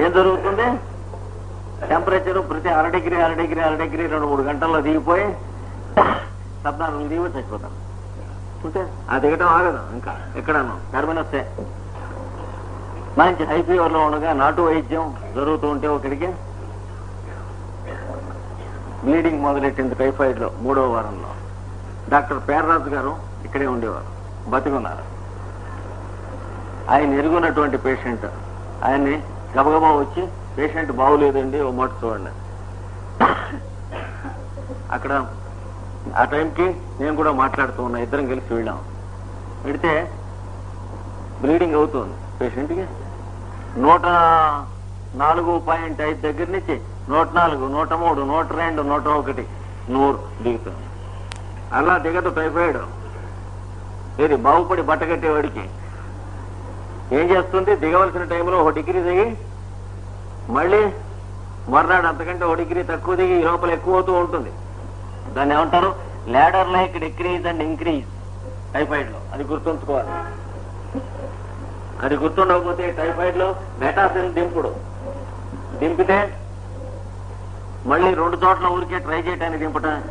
ఏం జరుగుతుంది? టెంపరేచర్ ప్రతి అర డిగ్రీ అర డిగ్రీ అర డిగ్రీ రెండు మూడు గంటల్లో దిగిపోయి పద్నాలుగు దిగి చచ్చిపోతారు ఉంటే ఆ దిగటం ఆగదు ఇంకా. ఎక్కడను. టర్మినస్తే మంచి హై లో ఉండగా నాటు వైద్యం జరుగుతూ ఉంటే ఒకడికి బ్లీడింగ్ మొదలెట్టింది టైఫాయిడ్లో మూడవ వారంలో. డాక్టర్ పేర్రాజు గారు ఇక్కడే ఉండేవారు. బతికున్నారు. ఆయన ఎరుగున్నటువంటి పేషెంట్. ఆయన్ని గబగబా వచ్చి పేషెంట్ బాగులేదండి ఓ మాట చూడండి. అక్కడ ఆ టైంకి నేను కూడా మాట్లాడుతూ ఉన్నా ఇద్దరం కలిసి వెళ్ళాం. వెడితే బ్లీడింగ్ అవుతుంది. పేషెంట్కి నూట నాలుగు పాయింట్ ఐదు దగ్గర నుంచి నూట నాలుగు నూట మూడు నూట రెండు నూట ఒకటి నూరు దిగుతుంది. అలా దిగదు టైఫాయిడ్. ఇది బాగుపడి బట్ట కట్టేవాడికి. ఏం చేస్తుంది? దిగవలసిన టైంలో ఒక డిగ్రీ దిగి మళ్ళీ మర్నాడు అంతకంటే ఒక డిగ్రీ తక్కువ దిగి లోపల ఎక్కువ అవుతూ ఉంటుంది. దాన్ని ఏమంటారు? Ladder like decrease and increase టైఫాయిడ్లో. అది గుర్తుంచుకోవాలి. అది గుర్తుండకపోతే టైఫాయిడ్లో మెటాసిన్ దింపుడు. దింపితే మళ్ళీ రెండు చోట్ల ఊరికే ట్రై చేయటానికి దింపటం.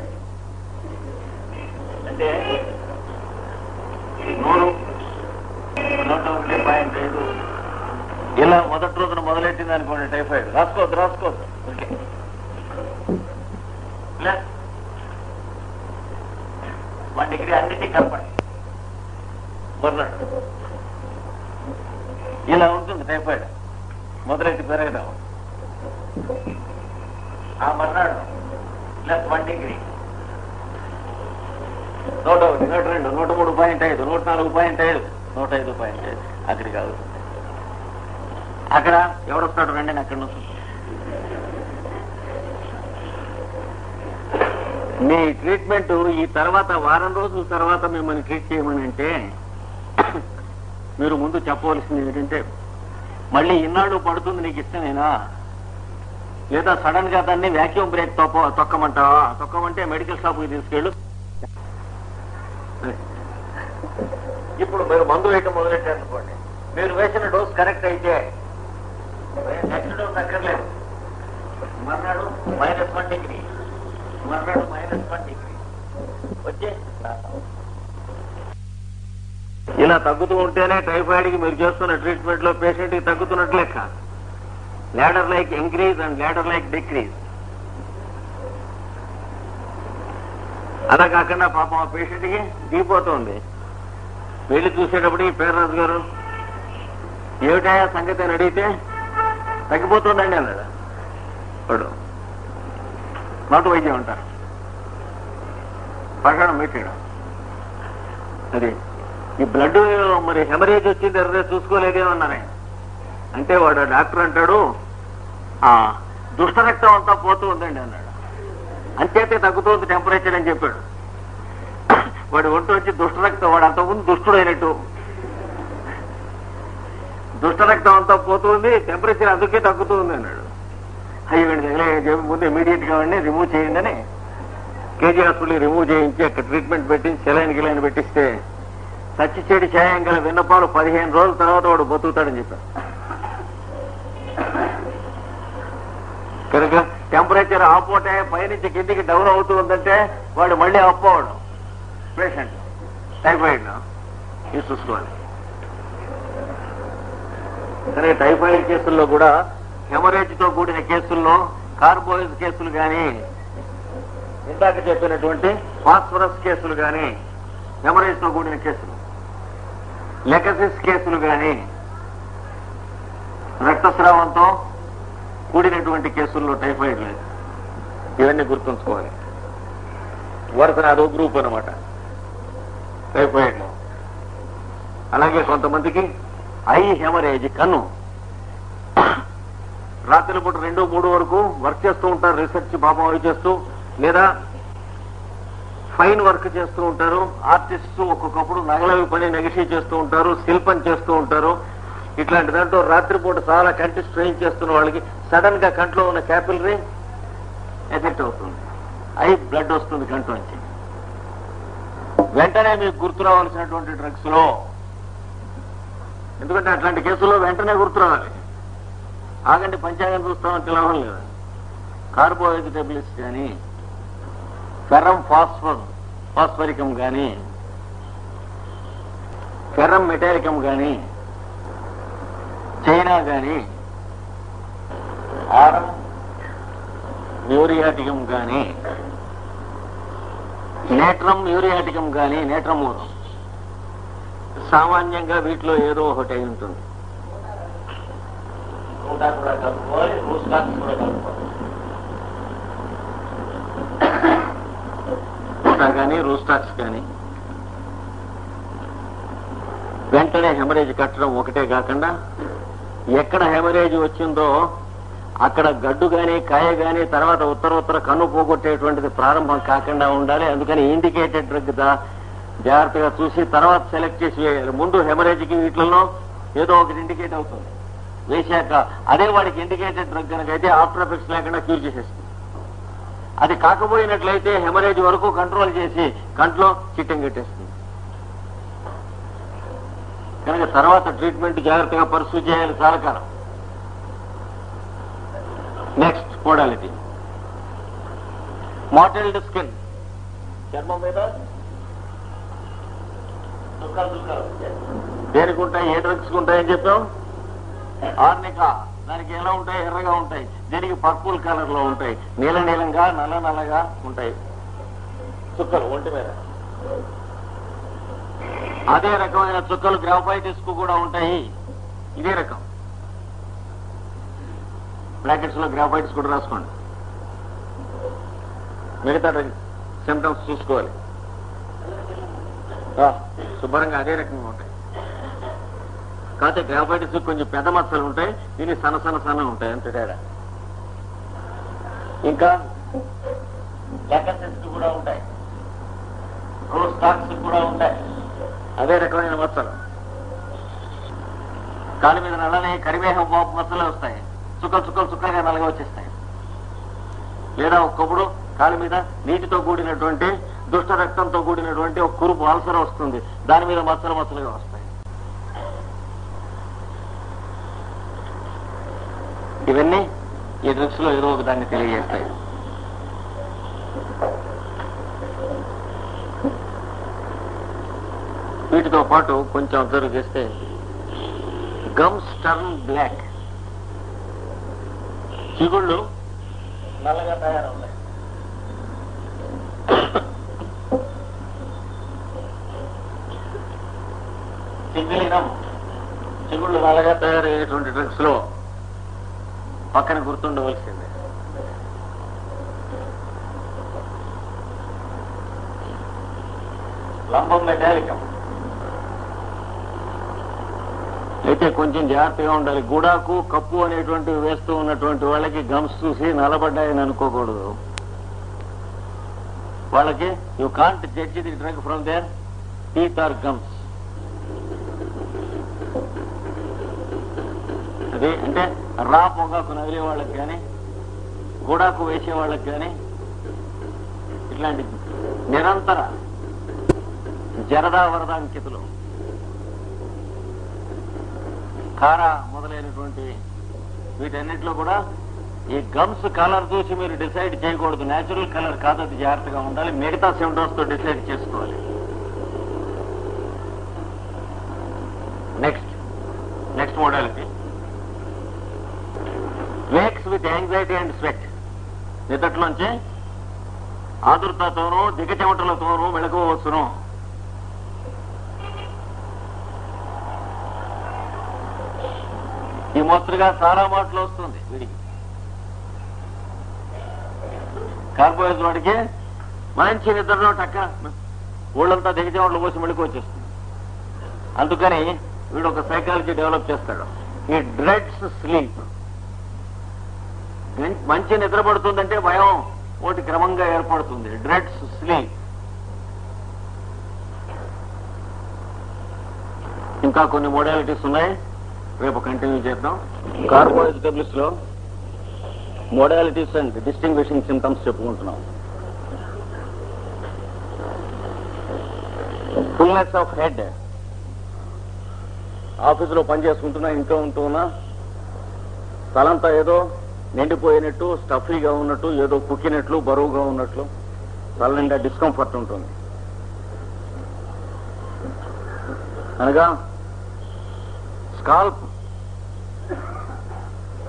అంటే నూరు ఒకటి పాయింట్ ఐదు. ఇలా మొదటి రోజున మొదలెట్టింది అనుకోండి టైఫాయిడ్ రాసుకోవద్దు. రాసుకోవద్దు ఓకే వన్ డిగ్రీ అన్నిటికీ కలపండి మర్నాడు. ఇలా ఉంటుంది టైఫాయిడ్ మొదలెట్టి పెరగడం ఆ మర్నాడు ప్లస్ వన్ డిగ్రీ. నూట ఒకటి నూట రెండు నూట మూడు పాయింట్ ఐదు నూట నాలుగు పాయింట్ ఐదు నూట ఐదు పాయింట్ ఐదు. అక్కడికి అవుతుంది అక్కడ ఎవడొస్తాడు రండి నేను అక్కడ నుంచి మీ ట్రీట్మెంట్ ఈ తర్వాత వారం రోజుల తర్వాత మిమ్మల్ని ట్రీట్ చేయమని అంటే మీరు ముందు చెప్పవలసింది ఏంటంటే మళ్ళీ ఇన్నాళ్ళు పడుతుంది నీకు ఇష్టమేనా? లేదా సడన్గా దాన్ని వ్యాక్యూమ్ బ్రేక్ తొక్క తొక్కమంటావా తొక్కమంటే మెడికల్ షాప్కి తీసుకెళ్ళు. ఇప్పుడు మీరు మందు వేయటం మొదలెట్టారు అనుకోండి. మీరు వేసిన డోస్ కరెక్ట్ అయితే నెక్స్ట్ డోస్ అక్కర్లేదు మర్నాడు మైనస్ వన్ డిగ్రీ మర్నాడు మైనస్ వన్ డిగ్రీ. ఇలా తగ్గుతూ ఉంటేనే టైఫాయిడ్కి మీరు చేస్తున్న ట్రీట్మెంట్లో పేషెంట్కి తగ్గుతున్నట్టు లెక్క. Ladder like increase and ladder like decrease. అలా కాకుండా పాపం ఆ పేషెంట్కి దిగిపోతుంది వెళ్ళి చూసేటప్పటికి పేర్రాజు గారు ఏమిటాయా సంగతి అని అడిగితే తగ్గిపోతుందండి అన్నాడు. ఇప్పుడు నాటు వైద్యం అంటారు పక్కన పెట్టాడు అది ఈ బ్లడ్ మరి హెమరేజ్ వచ్చింది ఎర్రే చూసుకోలేదేమన్నానే అంటే వాడు డాక్టర్ అంటాడు ఆ దుష్టరక్తం అంతా పోతూ ఉందండి అన్నాడు. అంచేతే తగ్గుతుంది టెంపరేచర్ అని చెప్పాడు. వాడు ఒంటి వచ్చి దుష్టరక్తం వాడు అంతకుముందు దుష్టుడైనట్టు దుష్టరక్తం అంతా పోతుంది టెంపరేచర్ అందుకే తగ్గుతుంది అన్నాడు. అయ్యి వీడి ముందు ఇమీడియట్గా వాడిని రిమూవ్ చేయండి అని కేజీ హాస్పిటల్ రిమూవ్ చేయించి అక్కడ ట్రీట్మెంట్ పెట్టి సెలైన్ గిలైన్ పెట్టిస్తే సచ్చి చెడి ఛాయం గల విన్నపాలు పదిహేను రోజుల తర్వాత వాడు బతుకుతాడని చెప్పారు. కనుక టెంపరేచర్ ఆపోటే పైనుంచి కిందికి డౌన్ అవుతూ ఉందంటే వాడు మళ్ళీ అప్ పేషెంట్ టైఫాయిడ్ ఇది చూసుకోవాలి. సరే టైఫాయిడ్ కేసుల్లో కూడా తో కూడిన కేసుల్లో కార్బోయిడ్ కేసులు కానీ ఇందాక చెప్పినటువంటి ఫాస్ఫరస్ కేసులు కానీ హెమరేజ్తో కూడిన కేసులు. లెకసిస్ కేసులు కానీ రక్తస్రావంతో కూడినటువంటి కేసుల్లో టైఫాయిడ్ లేదు ఇవన్నీ గుర్తుంచుకోవాలి. వరుస అదో గ్రూప్ అనమాట టైఫాయిడ్ అలాగే కొంతమందికి ఐ హెమరేజ్ కన్ను. రాత్రిపూట రెండు మూడు వరకు వర్క్ చేస్తూ ఉంటారు రీసెర్చ్ పాపం అవి చేస్తూ లేదా ఫైన్ వర్క్ చేస్తూ ఉంటారు ఆర్టిస్ట్ ఒక్కొక్కప్పుడు నగలవి పని నెగిషి చేస్తూ ఉంటారు శిల్పం చేస్తూ ఉంటారు. ఇట్లాంటి దాంట్లో రాత్రిపూట చాలా కంటి స్ట్రెయిన్ చేస్తున్న వాళ్ళకి సడన్గా కంట్లో ఉన్న క్యాపిలరీ ఎఫెక్ట్ అవుతుంది. ఐ బ్లడ్ వస్తుంది కంట్లో నుంచి. వెంటనే మీకు గుర్తు రావాల్సినటువంటి డ్రగ్స్లో ఎందుకంటే అట్లాంటి కేసుల్లో వెంటనే గుర్తు రావాలి. ఆగండి పంచాంగం చూస్తామని లాభం లేదు కార్బోహైడ్రేట్స్ కానీ ఫెరం ఫాస్ఫర్ ఫాస్ఫరికం కానీ ఫెరం మెటాలికం కానీ చైనా కానీ ఆరం న్యూరియాటికం కానీ నేట్రం యూరియాటికం కానీ నేట్రమూరం. సామాన్యంగా వీటిలో ఏదో ఒకటి అయి ఉంటుంది. రూటా కూడా కలుపుకోవాలి రూస్టాక్స్ కూడా కలుపుకోవాలి కానీ రూస్టాక్స్ కానీ వెంటనే హెమరేజ్ కట్టడం ఒకటే కాకుండా ఎక్కడ హెమరేజ్ వచ్చిందో అక్కడ గడ్డు గాని కాయ గాని తర్వాత ఉత్తర ఉత్తర కన్ను పోగొట్టేటువంటిది ప్రారంభం కాకుండా ఉండాలి. అందుకని ఇండికేటెడ్ డ్రగ్ జాగ్రత్తగా చూసి తర్వాత సెలెక్ట్ చేసి వేయాలి ముందు హెమరేజ్కి వీటిలో ఏదో ఒకటి ఇండికేట్ అవుతుంది. వేశాక అదే వాడికి ఇండికేటెడ్ డ్రగ్ కనుక అయితే ఆఫ్టర్ ఎఫెక్ట్స్ లేకుండా క్యూర్ చేసేస్తుంది. అది కాకపోయినట్లయితే హెమరేజ్ వరకు కంట్రోల్ చేసి కంట్లో చిట్టం కట్టేస్తుంది కనుక తర్వాత ట్రీట్మెంట్ జాగ్రత్తగా పర్సూ చేయాలి చాలా కాలం. నెక్స్ట్ మోడాలిటీ మోటల్డ్ స్కిన్ చర్మం మీద? దేనికి ఉంటాయి? ఏ డ్రగ్స్ ఉంటాయని చెప్పాం ఆర్నిక దానికి ఎలా ఉంటాయి? ఎర్రగా ఉంటాయి. దీనికి పర్పుల్ కలర్లో ఉంటాయి. నీల నీలంగా నల్ల నల్లగా ఉంటాయి. చుక్కలు ఒంటి మీద. అదే రకమైన చుక్కలు గ్రాఫైటిస్కు కూడా ఉంటాయి. ఇదే రకం. బ్రాకెట్స్లో గ్రాఫైటిస్ కూడా రాసుకోండి. మిగతా సిమ్టమ్స్ చూసుకోవాలి. శుభ్రంగా అదే రకంగా ఉంటాయి. కాకపోతే గ్రాఫైటిస్ కొంచెం పెద్ద మచ్చలు ఉంటాయి దీని సన్న సన్న సన్న ఉంటాయి అంతే తేడా ఇంకా లెక్కసెస్ కూడా ఉంటాయి. స్టాక్స్ కూడా ఉంటాయి. అదే రకమైన మచ్చలు. కాలు మీద నల్లని కరివేహం మచ్చలే వస్తాయి. చుక్కలు చుక్కలు చుక్కలుగా నల్లగా వచ్చేస్తాయి. లేదా ఒక్కప్పుడు కాలు మీద నీటితో కూడినటువంటి దుష్ట రక్తంతో కూడినటువంటి ఒక కురుపు అల్సర్ వస్తుంది. దాని మీద మచ్చలు మచ్చలుగా వస్తాయి. ఇవన్నీ ఈ దృష్టిలో లో ఏదో ఒక దాన్ని తెలియజేస్తాయి. వీటితో పాటు కొంచెం అబ్జర్వ్ చేస్తే గమ్స్ టర్న్ బ్లాక్. చిగుళ్ళు నల్లగా తయారవుతాయి. చిగుళ్ళు నల్లగా తయారయ్యేటువంటి డ్రగ్స్లో పక్కన గుర్తుండవలసిందే. లంబం మెటాలికం. అయితే కొంచెం జాగ్రత్తగా ఉండాలి. గుడాకు కప్పు అనేటువంటివి వేస్తూ ఉన్నటువంటి వాళ్ళకి గమ్స్ చూసి నలబడ్డాయని అనుకోకూడదు. వాళ్ళకి you can't judge the drug from their teeth or gums అది అంటే రా పొగాకు నగిలే వాళ్ళకి కానీ గూడాకు వేసే వాళ్ళకి కానీ ఇట్లాంటి నిరంతర జరదా వరద అంకితులు. కార మొదలైనటువంటి వీటన్నిటిలో కూడా ఈ గమ్స్ కలర్ చూసి మీరు డిసైడ్ చేయకూడదు. నేచురల్ కలర్ కాదు అది జాగ్రత్తగా ఉండాలి. మిగతా సిమ్టమ్స్తో డిసైడ్ చేసుకోవాలి. Next next మోడల్కి wakes with anxiety and sweat నిద్దట్లోంచి ఆదుర్తతోనూ దిగచెమటలతోనూ మెళకువచ్చును ఈ మోస్తరుగా సారా మాటలు వస్తుంది. వీడికి కార్బోహైడ్రేట్ వాడికి మంచి నిద్రలో టక్క ఊళ్ళంతా దిగచెమటలు పోసి మెళుకు వచ్చేస్తుంది. అందుకని వీడు ఒక సైకాలజీ డెవలప్ చేస్తాడు. ఈ డ్రెడ్స్ స్లీప్ మంచి నిద్ర పడుతుందంటే భయం. ఒకటి క్రమంగా ఏర్పడుతుంది. డ్రెడ్స్ స్లీప్ ఇంకా కొన్ని మోడాలిటీస్ ఉన్నాయి. రేపు కంటిన్యూ చేద్దాం. కార్బోహైడ్రేట్స్లో మోడాలిటీస్ అండ్ డిస్టింగ్విషింగ్ సిమ్టమ్స్ చెప్పుకుంటున్నాం. ఫుల్నెస్ ఆఫ్ హెడ్ ఆఫీసులో పని చేసుకుంటున్నా ఇంట్లో ఉంటున్నా తలంతా ఏదో నిండిపోయినట్టు స్టఫీగా ఉన్నట్టు ఏదో కుక్కినట్లు బరువుగా ఉన్నట్లు తల డిస్కంఫర్ట్ ఉంటుంది. అనగా scalp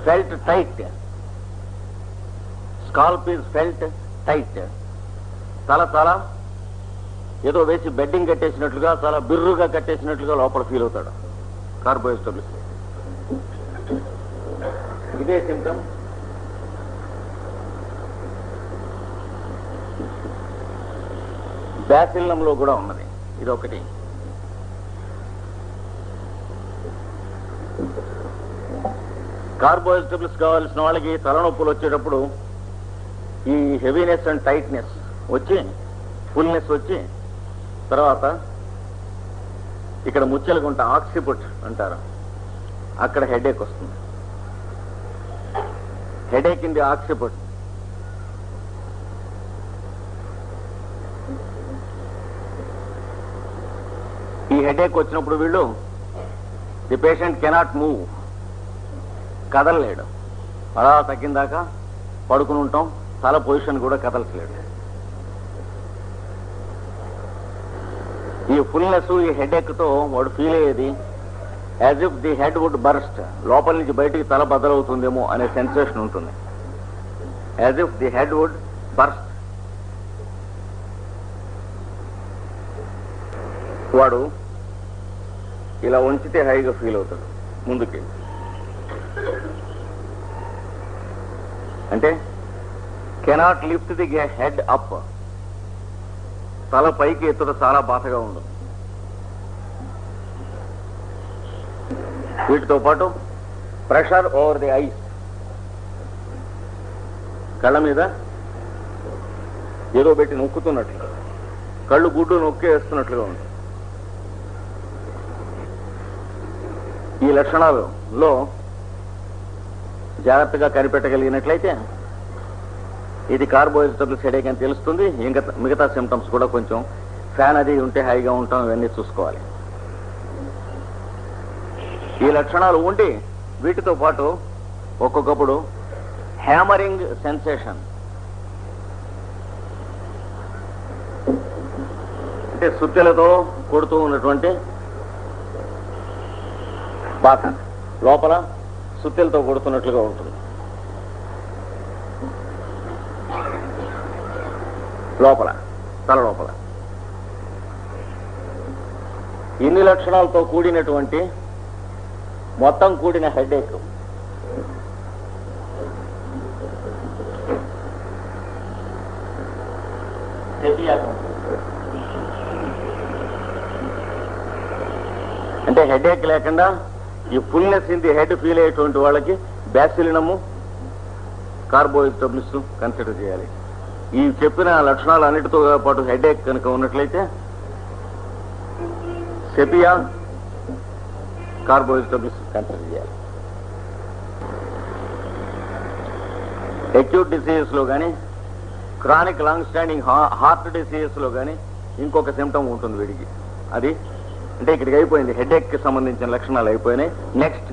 felt tight scalp is felt tight తల తల ఏదో వేసి బెడ్డింగ్ కట్టేసినట్లుగా చాలా బిర్రుగా కట్టేసినట్లుగా లోపల ఫీల్ అవుతాడు. కార్బోహైడ్రేట్ ఇదే సింటమ్ బ్యాసిల్లంలో కూడా ఉన్నది. ఇది ఒకటి కార్బోహైడ్రేట్స్ కావాల్సిన వాళ్ళకి తలనొప్పులు వచ్చేటప్పుడు ఈ హెవీనెస్ అండ్ టైట్నెస్ వచ్చి ఫుల్నెస్ వచ్చి తర్వాత ఇక్కడ ముచ్చలుగుంట ఆక్సిపుట్ అంటారు. అక్కడ హెడేక్ వస్తుంది. Headache in the occiput. ఈ హెడేక్ వచ్చినప్పుడు వీళ్ళు ది పేషెంట్ కెనాట్ మూవ్ కదలలేడు. అలా తగ్గిందాకా పడుకుని ఉంటాం. తల పొజిషన్ కూడా కదలట్లేడు ఈ ఫుల్నెస్ ఈ హెడేక్తో వాడు ఫీల్ అయ్యేది as if the head would burst లోపల నుంచి బయటికి తల బదలవుతుందేమో అనే సెన్సేషన్ ఉంటుంది. As if the head would burst వాడు ఇలా ఉంచితే హైగా ఫీల్ అవుతాడు. ముందుకి అంటే cannot lift the head up. తల పైకి ఎత్తుట చాలా బాధగా ఉండదు. వీటితో పాటు ప్రెషర్ ఓవర్ ది ఐస్. కళ్ళ మీద ఏదో పెట్టి నొక్కుతున్నట్లు. కళ్ళు గుడ్డు నొక్కేస్తున్నట్లుగా ఉంది. ఈ లక్షణాలలో జాగ్రత్తగా కనిపెట్టగలిగినట్లయితే ఇది కార్బోహైడ్రేట్లు సెడేక్ అని తెలుస్తుంది. ఇంకా మిగతా సిమ్టమ్స్ కూడా కొంచెం ఫ్యాన్ అది ఉంటే హైగా ఉంటాం ఇవన్నీ చూసుకోవాలి. ఈ లక్షణాలు ఉండి వీటితో పాటు ఒక్కొక్కప్పుడు హ్యామరింగ్ సెన్సేషన్. అంటే సుత్తెలతో కొడుతూ ఉన్నటువంటి బాధ లోపల సుత్తెలతో కొడుతున్నట్లుగా ఉంటుంది. లోపల తల లోపల. ఇన్ని లక్షణాలతో కూడినటువంటి మొత్తం కూడిన హెడేక్ అంటే హెడేక్ లేకుండా ఈ fullness in the head feel అయ్యేటువంటి వాళ్ళకి బ్యాసిలినము కార్బోహైడ్రబ్లిస్ కన్సిడర్ చేయాలి. ఈ చెప్పిన లక్షణాలు అన్నిటితో పాటు హెడేక్ కనుక ఉన్నట్లయితే సెపియా కార్బోహైడ్రబ్లిస్ కన్సిడర్ చేయాలి. అక్యూట్ డిసీజెస్లో కానీ క్రానిక్ లాంగ్ స్టాండింగ్ హార్ట్ డిసీజెస్లో కానీ ఇంకొక సిమ్టమ్ ఉంటుంది వీడికి. అది అంటే ఇక్కడికి అయిపోయింది. హెడేక్కి సంబంధించిన లక్షణాలు అయిపోయినాయి. Next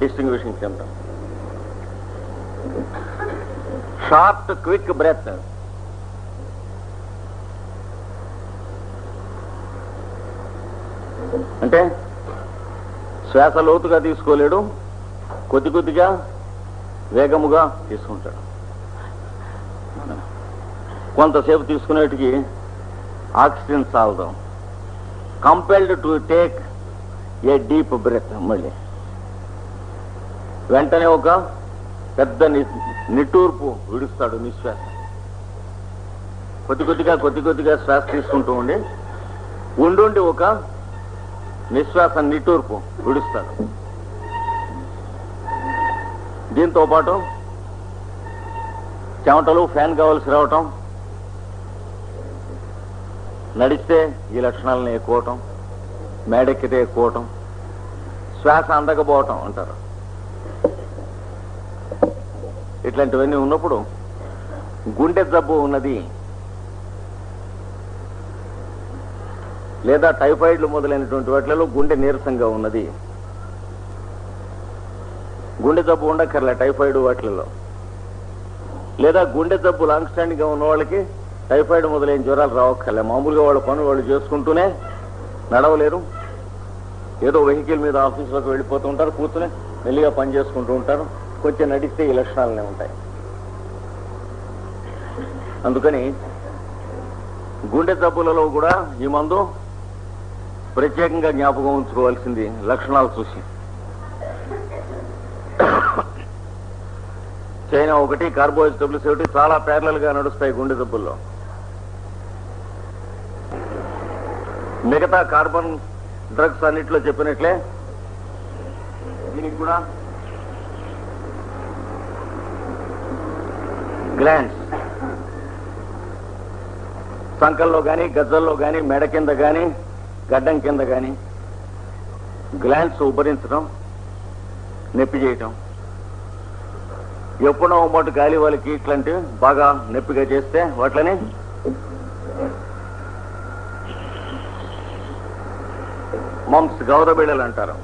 distinguishing symptom short quick breath అంటే శ్వాస లోతుగా తీసుకోలేడు. కొద్ది కొద్దిగా వేగముగా తీసుకుంటాడు. కొంతసేపు తీసుకునేటికి oxygen సాల్దాం. Compelled to take a deep breath మళ్ళీ. వెంటనే ఒక పెద్ద నిట్టూర్పు విడుస్తాడు నిశ్వాస. కొద్ది కొద్దిగా కొద్ది కొద్దిగా శ్వాస తీసుకుంటూ ఉండి ఉండుండి ఒక నిశ్వాస నిట్టూర్పు విడుస్తాడు. దీంతో పాటు చెమటలు ఫ్యాన్ కావాల్సి రావటం నడిస్తే ఈ లక్షణాలను ఎక్కువటం మేడెక్కితే ఎక్కువటం శ్వాస అందకపోవటం అంటారు. ఇట్లాంటివన్నీ ఉన్నప్పుడు గుండె జబ్బు ఉన్నది. లేదా టైఫాయిడ్లు మొదలైనటువంటి వాటిలలో గుండె నీరసంగా ఉన్నది. గుండె జబ్బు ఉండక్కర్లే టైఫాయిడ్ వాటిలలో. లేదా గుండె జబ్బు లాంగ్ స్టాండింగ్గా ఉన్న వాళ్ళకి టైఫాయిడ్ మొదలైన జ్వరాలు రావక్కర్లే. మామూలుగా వాళ్ళ పనులు వాళ్ళు చేసుకుంటూనే నడవలేరు. ఏదో వెహికల్ మీద ఆఫీసులోకి వెళ్ళిపోతూ ఉంటారు కూర్చునే మెల్లిగా పని చేసుకుంటూ ఉంటారు. కొంచెం నడిస్తే ఈ లక్షణాలనే ఉంటాయి. అందుకని గుండె జబ్బులలో కూడా ఈ మందు ప్రత్యేకంగా జ్ఞాపకం ఉంచుకోవాల్సింది లక్షణాలు చూసి. చైనా ఒకటి కార్బోహైడ్రేట్స్ ఒకటి చాలా ప్యారలల్గా నడుస్తాయి గుండె జబ్బుల్లో. మిగతా కార్బన్ డ్రగ్స్ అన్నిట్లో చెప్పినట్లే? దీనికి కూడా? గ్లాండ్స్ సంకల్లో కానీ గజ్జల్లో కానీ మెడ కింద కానీ గడ్డం కింద కానీ గ్లాండ్స్ ఉబ్బరించడం నొప్పి చేయటం. ఎప్పుడో మటు గాలి వాళ్ళకి ఇట్లాంటివి బాగా నొప్పిగా చేస్తే వాటిని మంప్స్ గౌరబిళ్ళలు అంటారు.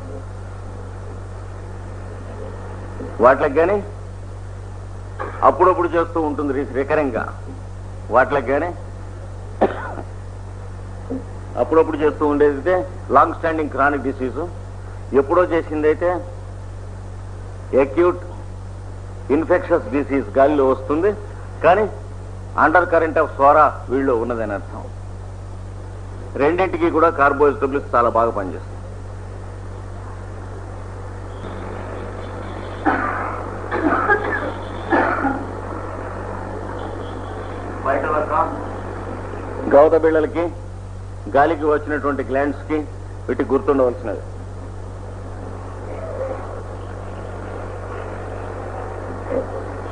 వాటికి కానీ అప్పుడప్పుడు చేస్తూ ఉంటుంది రికరింగ్గా. వాటికి కానీ అప్పుడప్పుడు చేస్తూ ఉండేది అయితే లాంగ్ స్టాండింగ్ క్రానిక్ డిసీజు. ఎప్పుడో చేసిందైతే అక్యూట్ ఇన్ఫెక్షస్ డిసీజ్ గాలిలో వస్తుంది. కానీ అండర్ కరెంట్ ఆఫ్ స్వరా వీళ్ళు ఉన్నదని అర్థం. రెండింటికి కూడా కార్బోహైడ్రేట్లు చాలా బాగా పనిచేస్తుంది గౌత బిళ్ళలకి గాలికి వచ్చినటువంటి గ్లాండ్స్కి వీటికి గుర్తుండవలసినది.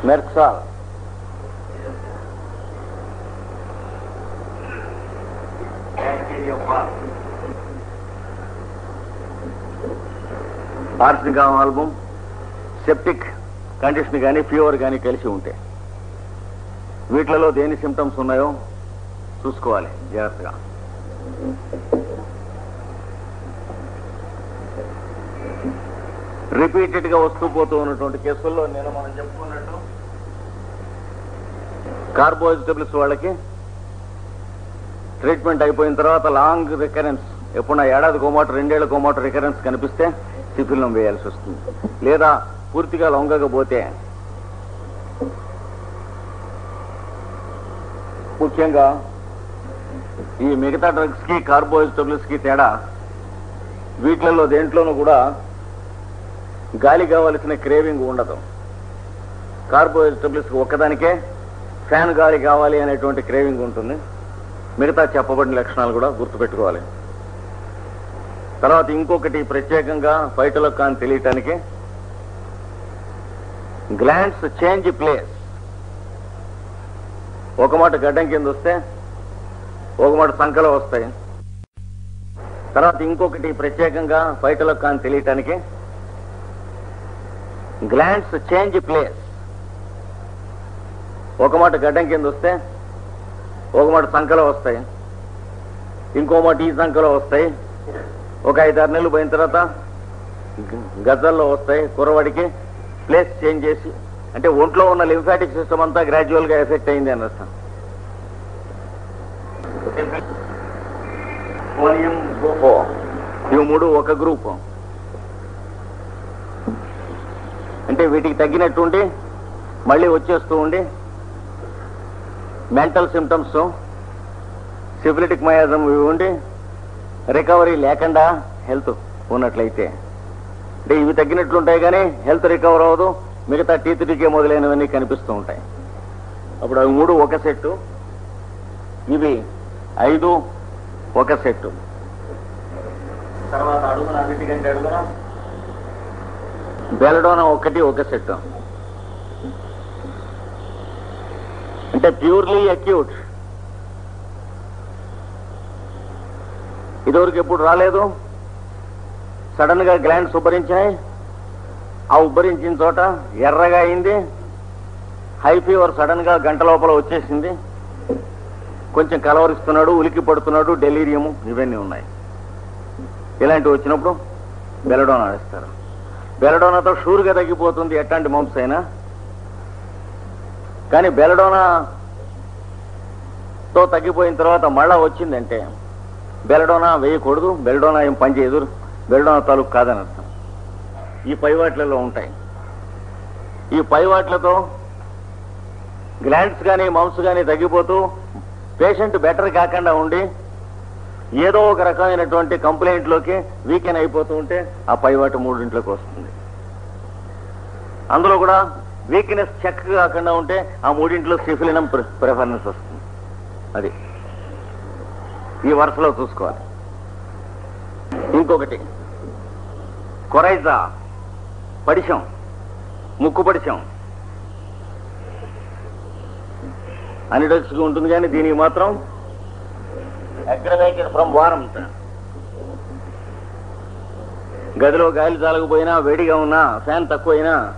మెర్క్సాల్. ఆర్సికా ఆల్బమ్ సెప్టిక్ కండిషన్ కానీ ఫీవర్ కానీ కలిసి ఉంటే. వీటిలలో దేని సిమ్టమ్స్ ఉన్నాయో చూసుకోవాలి. జాగ్రత్తగా. రిపీటెడ్గా వస్తూ పోతూ ఉన్నటువంటి కేసుల్లో నేను మనం చెప్పుకున్నట్టు కార్బో వాళ్ళకి ట్రీట్మెంట్ అయిపోయిన తర్వాత లాంగ్ రికరెన్స్. ఎప్పుడైనా ఏడాది కోమాట రెండేళ్ళ కోమాట రికరెన్స్ కనిపిస్తే శిథిలం వేయాల్సి వస్తుంది. లేదా పూర్తిగా లొంగకపోతే ముఖ్యంగా ఈ మిగతా డ్రగ్స్కి కార్బో కి తేడా వీటిలలో దేంట్లోనూ కూడా గాలి కావలసిన క్రేవింగ్ ఉండదు. కార్బోహైడ్రేట్స్ ఒక్కదానికే ఫ్యాన్ గాలి కావాలి అనేటువంటి క్రేవింగ్ ఉంటుంది. మిగతా చెప్పబడిన లక్షణాలు కూడా గుర్తుపెట్టుకోవాలి. తర్వాత ఇంకొకటి ప్రత్యేకంగా ఫైటలో కానీ తెలియటానికి. Glands change place. ఒక మాట గడ్డం కింద వస్తే ఒక మాట సంఖలో వస్తాయి. తర్వాత ఇంకొకటి ప్రత్యేకంగా బయటలో కానీ తెలియటానికి. Glands change place. ఒక మాట గడ్డం కింద వస్తే ఒక మాట సంఖలో వస్తాయి. ఇంకో మాట ఈ సంఖలో వస్తాయి. ఒక ఐదారు నెలలు పోయిన తర్వాత గజల్లో వస్తాయి కురవడికి ప్లేస్ చేంజ్ చేసి అంటే ఒంట్లో ఉన్న లింఫాటిక్ సిస్టమ్ అంతా గ్రాడ్యువల్గా ఎఫెక్ట్ అయింది అని అర్థం. ఇవి మూడు ఒక గ్రూప్ అంటే వీటికి తగ్గినట్టుండి మళ్ళీ వచ్చేస్తూ ఉండి మెంటల్ సిమ్టమ్స్ సిఫిలిటిక్ మయాజం ఇవి ఉండి రికవరీ లేకుండా హెల్త్ ఉన్నట్లయితే. అంటే ఇవి తగ్గినట్లుంటాయి కానీ హెల్త్ రికవర్ అవ్వదు మిగతా టీత్ టీకే మొదలైనవన్నీ కనిపిస్తూ ఉంటాయి. అప్పుడు అవి మూడు ఒక సెట్టు ఇవి ఐదు ఒక సెట్టు. తర్వాత అడుగున అన్నిటికంటే అడుగున? బెలడోనా ఒకటి ఒక సెట్ అంటే ప్యూర్లీ అక్యూట్. ఇదివరకు ఎప్పుడు రాలేదు. సడన్గా గ్లాండ్స్ ఉబ్బరించాయి. ఆ ఉబ్బరించిన చోట ఎర్రగా అయింది. హై ఫీవర్ సడన్గా గంట లోపల వచ్చేసింది. కొంచెం కలవరిస్తున్నాడు ఉలికి పడుతున్నాడు డెలీరియము ఇవన్నీ ఉన్నాయి. ఇలాంటివి వచ్చినప్పుడు బెలడోనా వేస్తారు. బెలడోనాతో షూర్గా తగ్గిపోతుంది ఎట్లాంటి మంప్స్ అయినా. కానీ బెలడోనా తో తగ్గిపోయిన తర్వాత మళ్ళా వచ్చిందంటే బెలడోనా వేయకూడదు బెలడోనా ఏం పనిచేయదు బెల్డోనా బెలడోనా తాలూకు కాదని అర్థం. ఈ పైవాట్లలో ఉంటాయి. ఈ పైవాట్లతో గ్లాండ్స్ కానీ మౌస్ కానీ తగ్గిపోతూ పేషెంట్ బెటర్ కాకుండా ఉండి ఏదో ఒక రకమైనటువంటి కంప్లైంట్లోకి వీకెన్ అయిపోతూ ఉంటే ఆ పైవాటు మూడింట్లోకి వస్తుంది. అందులో కూడా వీక్నెస్ చెక్ కాకుండా ఉంటే ఆ మూడింట్లో సిఫిలినం ప్రిఫరెన్స్ వస్తుంది. అది. ఈ వరుసలో చూసుకోవాలి. ఇంకొకటి. కొరైజా పడిశం ముక్కు పడిశం. అనిడక్స్గా ఉంటుంది కానీ దీనికి మాత్రం అగ్రవేటెడ్ ఫ్రమ్ వారం. గదిలో గాలి తాలకపోయినా వేడిగా ఉన్నా ఫ్యాన్ తక్కువైనా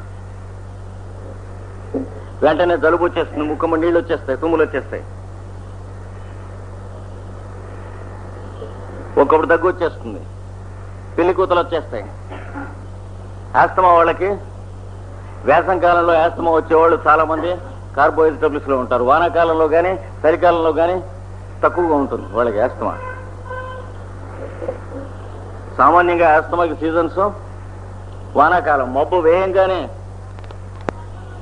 వెంటనే జలుబు వచ్చేస్తుంది ముక్కమ్మ నీళ్ళు వచ్చేస్తాయి తుమ్ములు వచ్చేస్తాయి. ఒకప్పుడు దగ్గు వచ్చేస్తుంది. పిల్లి కూతలు వచ్చేస్తాయి. ఆస్తమా వాళ్ళకి? వేసం కాలంలో ఆస్తమా వచ్చేవాళ్ళు చాలా మంది కార్బోహైడ్రేట్స్లో ఉంటారు వానాకాలంలో కానీ చలికాలంలో కానీ తక్కువగా ఉంటుంది వాళ్ళకి ఆస్తమా. సామాన్యంగా ఆస్తమాకి సీజన్స్ వానాకాలం. మబ్బు వేయంగానే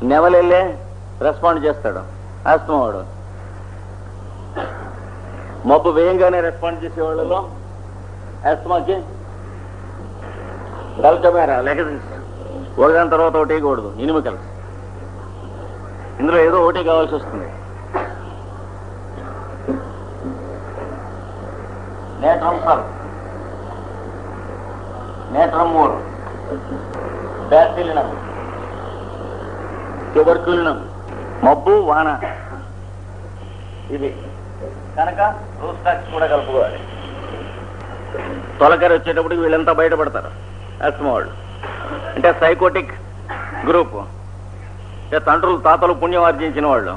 నెవలెళ్ళే రెస్పాండ్ చేస్తాడు ఆస్తమా వాడు. మబ్బు వేయంగానే రెస్పాండ్ చేసే వాళ్ళలో ఆస్తమాకి డల్కమేరా లేక ఒకదాని తర్వాత ఒకటి వేయకూడదు కలిసి ఇందులో ఏదో ఒకటి కావాల్సి వస్తుంది. నేట్రం సార్ నేట్రం మూడు బ్యాసిలినం ట్యూబర్క్యులినం మబ్బు వాన. ఇది. కనుక రూస్టాక్స్ కూడా కలుపుకోవాలి. తొలకరి వచ్చేటప్పటికి వీళ్ళంతా బయటపడతారు. ఆస్తమా అంటే సైకోటిక్ గ్రూప్ అంటే తండ్రులు తాతలు పుణ్యం ఆర్జించిన వాళ్ళు.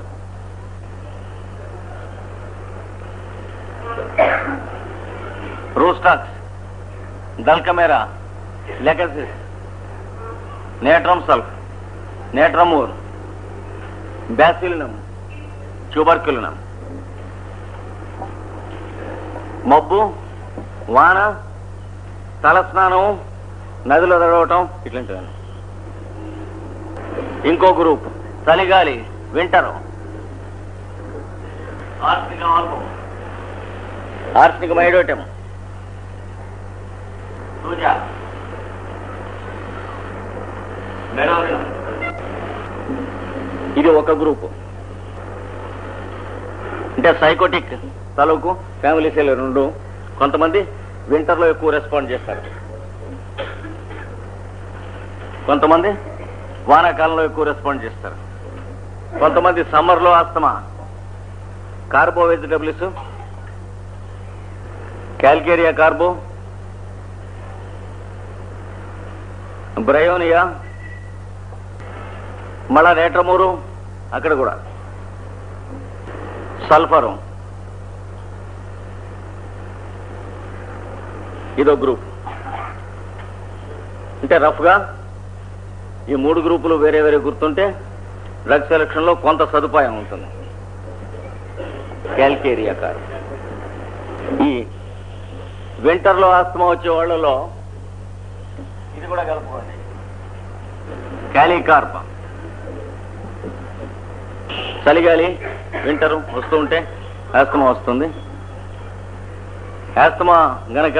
Rhus tox dulcamara లెగసిస్ natrum sulph natrum mur bacillinum tuberculinum మబ్బు వాన తలస్నానం నదిలో తడవటం ఇట్లాంటివన్నీ. ఇంకో గ్రూప్ చలిగాలి వింటరు. ఆర్టిక మైడోటం. ఇది ఒక గ్రూప్. అంటే సైకోటిక్ తాలూకు ఫ్యామిలీ సెల్ రెండు. కొంతమంది వింటర్లో ఎక్కువ రెస్పాండ్ చేస్తారు. కొంతమంది వానాకాలంలో ఎక్కువ రెస్పాండ్ చేస్తారు. కొంతమంది సమ్మర్లో asthma. Carbo vegetables calcarea carbo bryonia మళ్ళా నేట్రమూరు అక్కడ కూడా. సల్ఫరు. ఇదో గ్రూప్ అంటే రఫ్గా ఈ మూడు గ్రూపులు వేరే వేరే గుర్తుంటే డ్రగ్ సెలక్షన్లో కొంత సదుపాయం ఉంటుంది. క్యాల్కేరియా కార్ ఈ వింటర్లో ఆస్తమా వచ్చే వాళ్ళలో ఇది కూడా కలుపుకోండి. క్యాలికార్ప చలిగాలి వింటరు వస్తూ ఉంటే ఆస్తమా వస్తుంది. ఆస్తమా గనక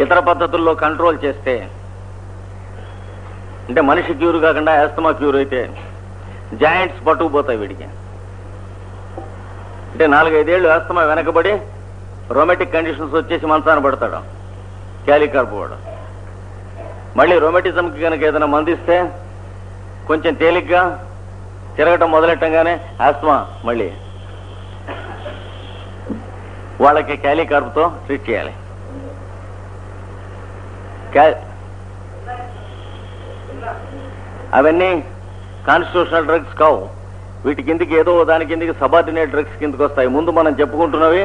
ఇతర పద్ధతుల్లో కంట్రోల్ చేస్తే అంటే మనిషి క్యూర్ కాకుండా ఆస్తమా క్యూర్ అయితే జాయింట్స్ పట్టుకుపోతాయి వీడికి. అంటే నాలుగైదేళ్ళు ఆస్తమా వెనకబడి రొమాటిక్ కండిషన్స్ వచ్చేసి మంచాన పడతాడు క్యాలికార్పువాడు మళ్ళీ రొమాటిజంకి కనుక ఏదైనా మందిస్తే కొంచెం తేలిగ్గా తిరగటం మొదలెట్టంగానే ఆస్తమా మళ్ళీ వాళ్ళకి క్యాలికార్పుతో ట్రీట్ చేయాలి. అవన్నీ కాన్స్టిట్యూషనల్ డ్రగ్స్ కావు. వీటి కిందికి ఏదో దాని కిందికి సబార్డినేట్ డ్రగ్స్ కిందకి వస్తాయి. ముందు మనం చెప్పుకుంటున్నవి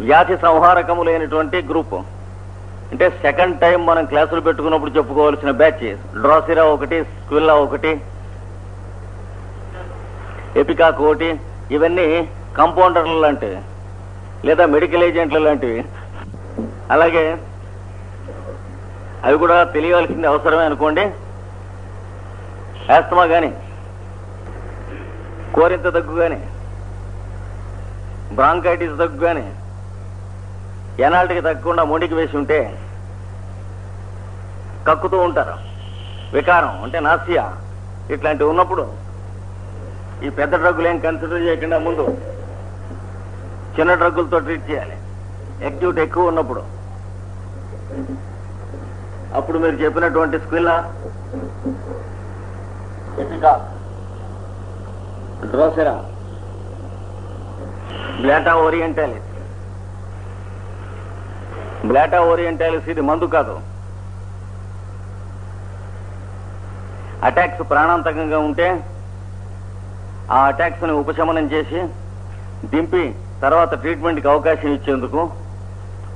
వ్యాధి సంహారకములైనటువంటి గ్రూప్ అంటే సెకండ్ టైం మనం క్లాసులు పెట్టుకున్నప్పుడు చెప్పుకోవాల్సిన బ్యాచ్ డ్రాసిరా ఒకటి స్క్విల్లా ఒకటి ఎపికాక్ ఒకటి ఇవన్నీ కంపౌండర్లు లాంటివి. లేదా మెడికల్ ఏజెంట్ల లాంటివి. అలాగే అవి కూడా తెలియవలసింది అవసరమే అనుకోండి. ఆస్తమా కానీ కోరింత దగ్గు కానీ బ్రాంకైటిస్ దగ్గు కానీ ఎనాల్టీకి తగ్గకుండా మొండికి వేసి ఉంటే కక్కుతూ ఉంటారు. వికారం అంటే నాసియా. ఇట్లాంటివి ఉన్నప్పుడు ఈ పెద్ద డ్రగ్గులు ఏం కన్సిడర్ చేయకుండా ముందు చిన్న డ్రగ్గులతో ట్రీట్ చేయాలి. యాక్టివిటీ ఎక్కువ ఉన్నప్పుడు. అప్పుడు మీరు చెప్పినటువంటి squilla? Drosera blatta orientalis. Blatta orientalis ఇది మందు కాదు. అటాక్స్ ప్రాణాంతకంగా ఉంటే ఆ అటాక్స్ని ఉపశమనం చేసి దింపి తర్వాత ట్రీట్మెంట్కి అవకాశం ఇచ్చేందుకు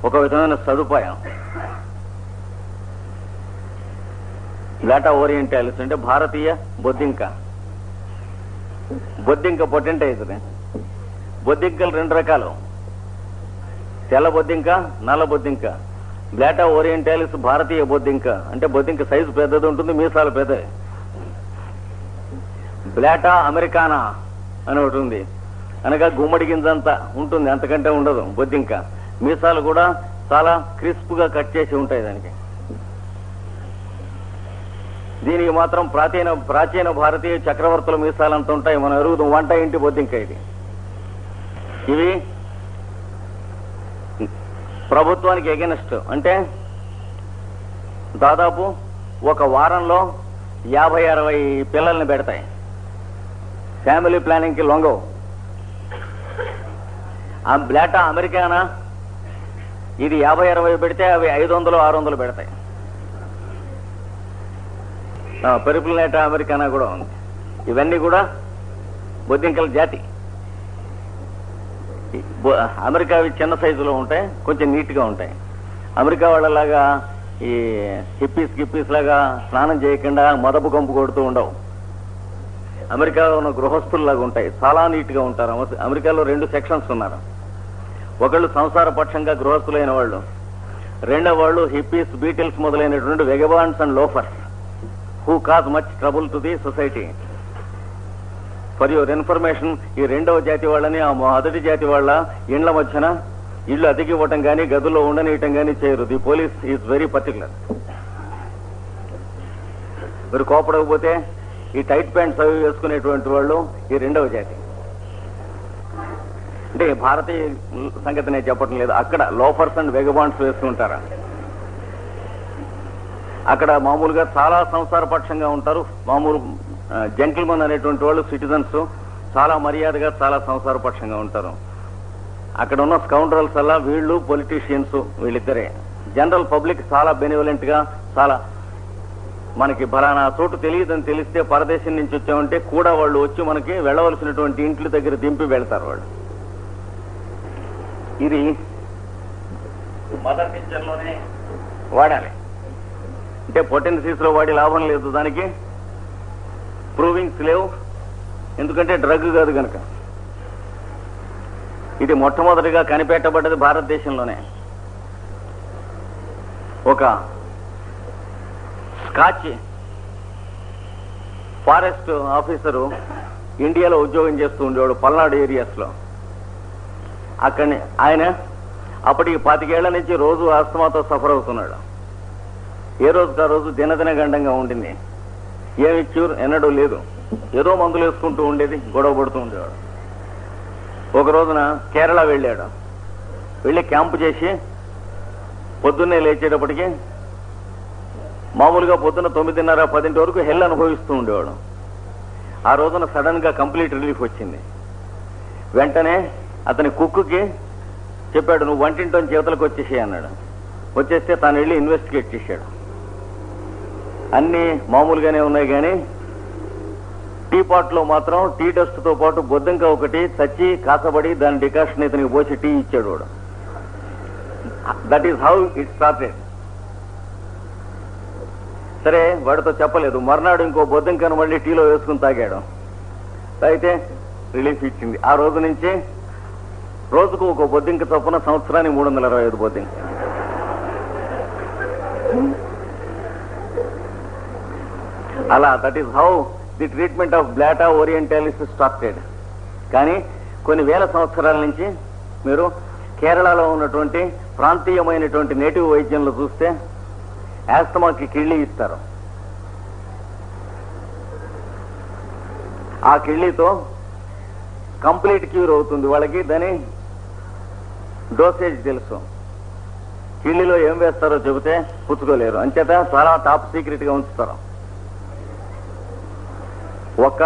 ఒక విధమైన సదుపాయం. బ్లాటా ఓరియంటాలిస్ అంటే భారతీయ బొద్దింక. బొద్దింక పొట్టంటే అవుతుంది బొద్దింకలు రెండు రకాలు. తెల్ల బొద్దింక నల్ల బొద్దింక. బ్లాటా ఓరియంటాలిస్ భారతీయ బొద్దింక. అంటే బొద్దింక సైజు పెద్దది ఉంటుంది మీసాలు పెద్దది బ్లాటా అమెరికానా అని ఒకటి ఉంది. అనగా గుమ్మడి గింజంత ఉంటుంది అంతకంటే ఉండదు బొద్దింక. మీసాలు కూడా చాలా క్రిస్ప్గా కట్ చేసి ఉంటాయి దానికి. దీనికి మాత్రం ప్రాచీన ప్రాచీన భారతీయ చక్రవర్తుల మీసాలంత ఉంటాయి మనం ఎరుగుదాం వంట ఇంటి బొద్దింక ఇది. ఇవి ప్రభుత్వానికి ఎగెనెస్ట్ అంటే దాదాపు ఒక వారంలో యాభై అరవై పిల్లల్ని పెడతాయి. ఫ్యామిలీ ప్లానింగ్కి లొంగవు. ఆ బ్లాటా అమెరికానా? ఇది యాభై అరవై పెడితే అవి ఐదు వందలు ఆరు వందలు పెడతాయి. పెరుపులనేట అమెరికానా కూడా ఉంది. ఇవన్నీ కూడా బొద్దింకల జాతి. అమెరికా అవి చిన్న సైజులో ఉంటాయి కొంచెం నీట్గా ఉంటాయి. అమెరికా వాళ్ళలాగా ఈ హిప్పీస్ గిప్పీస్ లాగా స్నానం చేయకుండా మొదపు కంపు కొడుతూ ఉండవు. అమెరికాలో ఉన్న గృహస్థుల్లాగా ఉంటాయి చాలా నీట్గా ఉంటారు అమెరికాలో రెండు సెక్షన్స్ ఉన్నారు. ఒకళ్ళు సంసార పక్షంగా గృహస్థులైన వాళ్ళు రెండో వాళ్ళు హిప్పీస్ బీటిల్స్ మొదలైనటువంటి vagabonds and loafers who cause much trouble to the society for your information ఈ రెండవ జాతి వాళ్ళని ఆ మొదటి జాతి వాళ్ళ ఇండ్ల మధ్యన ఇళ్ళు అతికివ్వటం కానీ గదుల్లో ఉండనియటం కానీ చేయరు. The police is very particular మీరు కోపడకపోతే ఈ టైట్ ప్యాంట్స్ అవి వేసుకునేటువంటి వాళ్ళు ఈ రెండవ జాతి. అంటే భారతీయ సంగతి నేను చెప్పటం లేదు అక్కడ లోఫర్స్ అండ్ వెగబాండ్స్ వేసుకుంటారా అక్కడ మామూలుగా చాలా సంసార పక్షంగా ఉంటారు. మామూలు జెంటిల్మన్ అనేటువంటి వాళ్ళు సిటిజన్స్ చాలా మర్యాదగా చాలా సంసార పక్షంగా ఉంటారు. అక్కడ ఉన్న స్కౌండ్రల్స్ అలా వీళ్ళు పొలిటీషియన్స్ వీళ్ళిద్దరే. జనరల్ పబ్లిక్ చాలా బెనివలెంట్గా చాలా మనకి బలానా చోటు తెలియదని తెలిస్తే పరదేశం నుంచి వచ్చామంటే కూడా వాళ్ళు వచ్చి మనకి వెళ్ళవలసినటువంటి ఇంట్ల దగ్గర దింపి వెళ్తారు వాళ్ళు. ఇది మదర్ పిక్చర్లోనే వాడాలి. అంటే పొటెన్సీస్లో వాడి లాభం లేదు. దానికి ప్రూవింగ్స్ లేవు ఎందుకంటే డ్రగ్ కాదు కనుక ఇది మొట్టమొదటిగా కనిపెట్టబడ్డది భారతదేశంలోనే. ఒక స్కాచ్ ఫారెస్ట్ ఆఫీసరు ఇండియాలో ఉద్యోగం చేస్తూ ఉండేవాడు పల్నాడు ఏరియాస్లో అక్కడిని ఆయన అప్పటికి పాతికేళ్ళ నుంచి రోజు ఆస్తమాతో సఫర్ అవుతున్నాడు. ఏ రోజు ఆ రోజు దినదిన గండంగా ఉండింది. ఏమి క్యూర్ ఎన్నడూ లేదు. ఏదో మందులు వేసుకుంటూ ఉండేది గొడవ పడుతూ ఉండేవాడు. ఒక రోజున కేరళ వెళ్ళాడు. వెళ్ళి క్యాంపు చేసి పొద్దున్నే లేచేటప్పటికి మామూలుగా పొద్దున్న తొమ్మిదిన్నర పదింటి వరకు హెల్ అనుభవిస్తూ ఉండేవాడు. ఆ రోజున సడన్గా కంప్లీట్ రిలీఫ్ వచ్చింది. వెంటనే అతని కుక్కుకి చెప్పాడు నువ్వు వంటింటోని చేతులకు వచ్చేసి అన్నాడు. వచ్చేస్తే తాను వెళ్ళి ఇన్వెస్టిగేట్ చేశాడు. అన్ని మామూలుగానే ఉన్నాయి కానీ టీ పాట్లో మాత్రం టీ డస్ట్తో పాటు బొద్దంక ఒకటి చచ్చి కాసబడి దాని డికాషన్ ఇతనికి పోసి టీ ఇచ్చాడు వాడు. That is how it started సరే వాడితో చెప్పలేదు. మర్నాడు ఇంకో బొద్దంకను మళ్ళీ టీలో వేసుకుని తాగాడు. అయితే రిలీఫ్ ఇచ్చింది. ఆ రోజు నుంచి రోజుకు ఒక బొద్దింక చొప్పున సంవత్సరానికి మూడు వందల ఇరవై ఐదు బొద్దింక అలా that is how the treatment of blatta orientalis started కానీ కొన్ని వేల సంవత్సరాల నుంచి మీరు కేరళలో ఉన్నటువంటి ప్రాంతీయమైనటువంటి నేటివ్ వైద్యంలో చూస్తే యాస్తమాకి కిళ్ళి ఇస్తారు. ఆ కిళ్ళితో కంప్లీట్ క్యూర్ అవుతుంది. వాళ్ళకి దాని డోసేజ్ తెలుసు. కిళ్ళిలో ఏం వేస్తారో చెబితే పుచ్చుకోలేరు. అంచేత చాలా టాప్ సీక్రెట్గా ఉంచుతారు. ఒక్క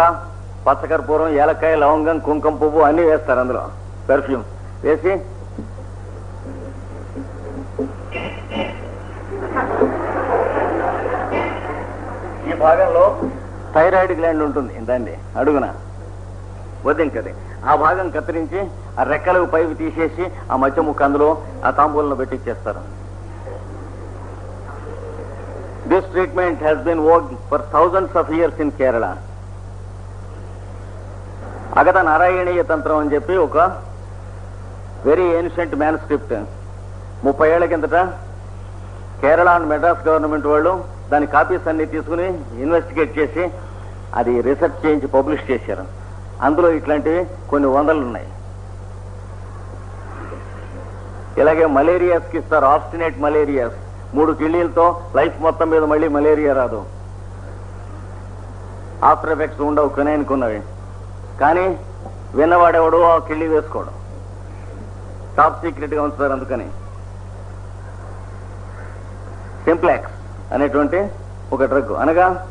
పచ్చకర్పూరం ఏలకాయ లవంగం కుంకుమ పువ్వు అన్ని వేస్తారు అందులో. పెర్ఫ్యూమ్ వేసి. ఈ భాగంలో థైరాయిడ్ గ్లాండ్ ఉంటుంది. ఇంతండి అడుగున. వద్దింకది ఆ భాగం కత్తిరించి ఆ రెక్కలకు పైకి తీసేసి ఆ మధ్య ముక్క అందులో ఆ తాంబూలంలో పెట్టిచ్చేస్తారు this treatment has been work for thousands of years in Kerala అగత నారాయణీయ తంత్రం అని చెప్పి ఒక వెరీ ఏన్షియంట్ మ్యాన్స్క్రిప్ట్ ముప్పై ఏళ్ళ కిందట కేరళ అండ్ మెడ్రాస్ గవర్నమెంట్ వాళ్ళు దాని కాపీస్ అన్ని తీసుకుని ఇన్వెస్టిగేట్ చేసి అది రీసెర్చ్ చేయించి పబ్లిష్ చేశారు. అందులో ఇట్లాంటివి కొన్ని వందలు ఉన్నాయి. ఇలాగే మలేరియాస్కి ఇస్తారు ఆబ్స్టినేట్ మలేరియాస్ మూడు కిళ్ళీలతో లైఫ్ మొత్తం మీద మళ్ళీ మలేరియా రాదు. ఆఫ్టర్ ఎఫెక్ట్స్ ఉండవు కొనేనుకున్నవి కానీ విన్నవాడెవడో ఆ కిళ్ళి వేసుకోవడం. టాప్ సీక్రెట్గా ఉంచుతారు అందుకని. సింప్లెక్స్ అనేటువంటి ఒక డ్రగ్ అనగా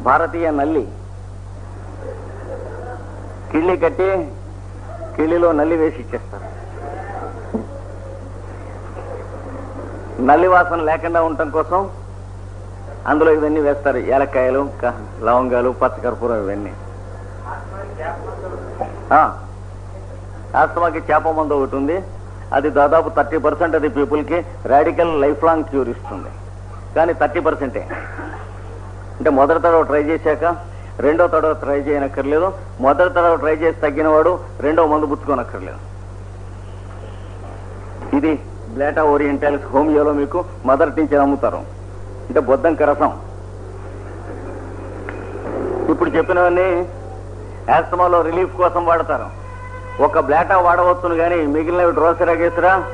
భారతీయ నల్లి. కిళ్ళి కట్టి కిళ్ళిలో నల్లి వేసి ఇచ్చేస్తారు. నల్లి వాసన లేకుండా ఉండటం కోసం అందులో ఇవన్నీ వేస్తారు. ఏలక్కాయలు లవంగాలు పచ్చకర్పూరం ఇవన్నీ. ఆస్తమాకి చేప మందు ఒకటి ఉంది. అది దాదాపు థర్టీ పర్సెంట్ అది పీపుల్కి రాడికల్ లైఫ్ లాంగ్ క్యూర్ ఇస్తుంది. కానీ థర్టీ పర్సెంటే. అంటే మొదటి తడవ ట్రై చేశాక రెండో తడవ ట్రై చేయనక్కర్లేదు. మొదటి తడవ ట్రై చేసి తగ్గినవాడు రెండో మందు పుచ్చుకోనక్కర్లేదు. ఇది బ్లాటా ఓరియంటాలిస్ హోమియోలో మీకు మదర్ నుంచి అమ్ముతారు అంటే బొద్దంక రసం. ఇప్పుడు చెప్పినవన్నీ యాస్తమాలో రిలీఫ్ కోసం వాడతారు. ఒక బ్లాటా వాడవచ్చును కానీ మిగిలినవి డ్రోసెరా గేసరా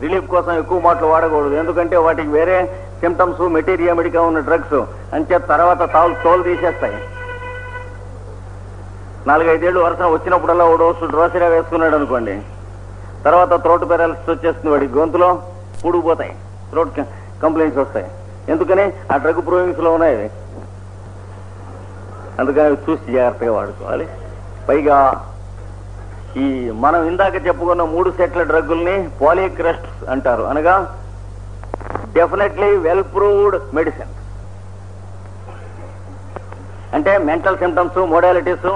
రిలీఫ్ కోసం ఎక్కువ మాటలు వాడకూడదు. ఎందుకంటే వాటికి వేరే సిమ్టమ్స్ మెటీరియా మెడికా ఉన్న డ్రగ్స్. అంతే తర్వాత తాలు తోలు తీసేస్తాయి. నాలుగైదేళ్ళు వరుస వచ్చినప్పుడల్లా ఓ డోసు డ్రోసెరా వేసుకున్నాడు అనుకోండి. తర్వాత త్రోట్ పెరాలిసిస్ వచ్చేస్తుంది వాడి గొంతులో. పూడుకుపోతాయి. త్రోట్ కంప్లైంట్స్ వస్తాయి. ఎందుకని? ఆ డ్రగ్ ప్రూవింగ్స్లో ఉన్నాయి. అందుకని చూసి జాగ్రత్తగా వాడుకోవాలి. పైగా ఈ మనం ఇందాక చెప్పుకున్న మూడు సెట్ల డ్రగ్గుల్ని పాలిక్రెస్ట్స్ అంటారు. అనగా డెఫినెట్లీ వెల్ ప్రూవ్డ్ మెడిసిన్. అంటే మెంటల్ సిమ్టమ్స్ మోడాలిటీస్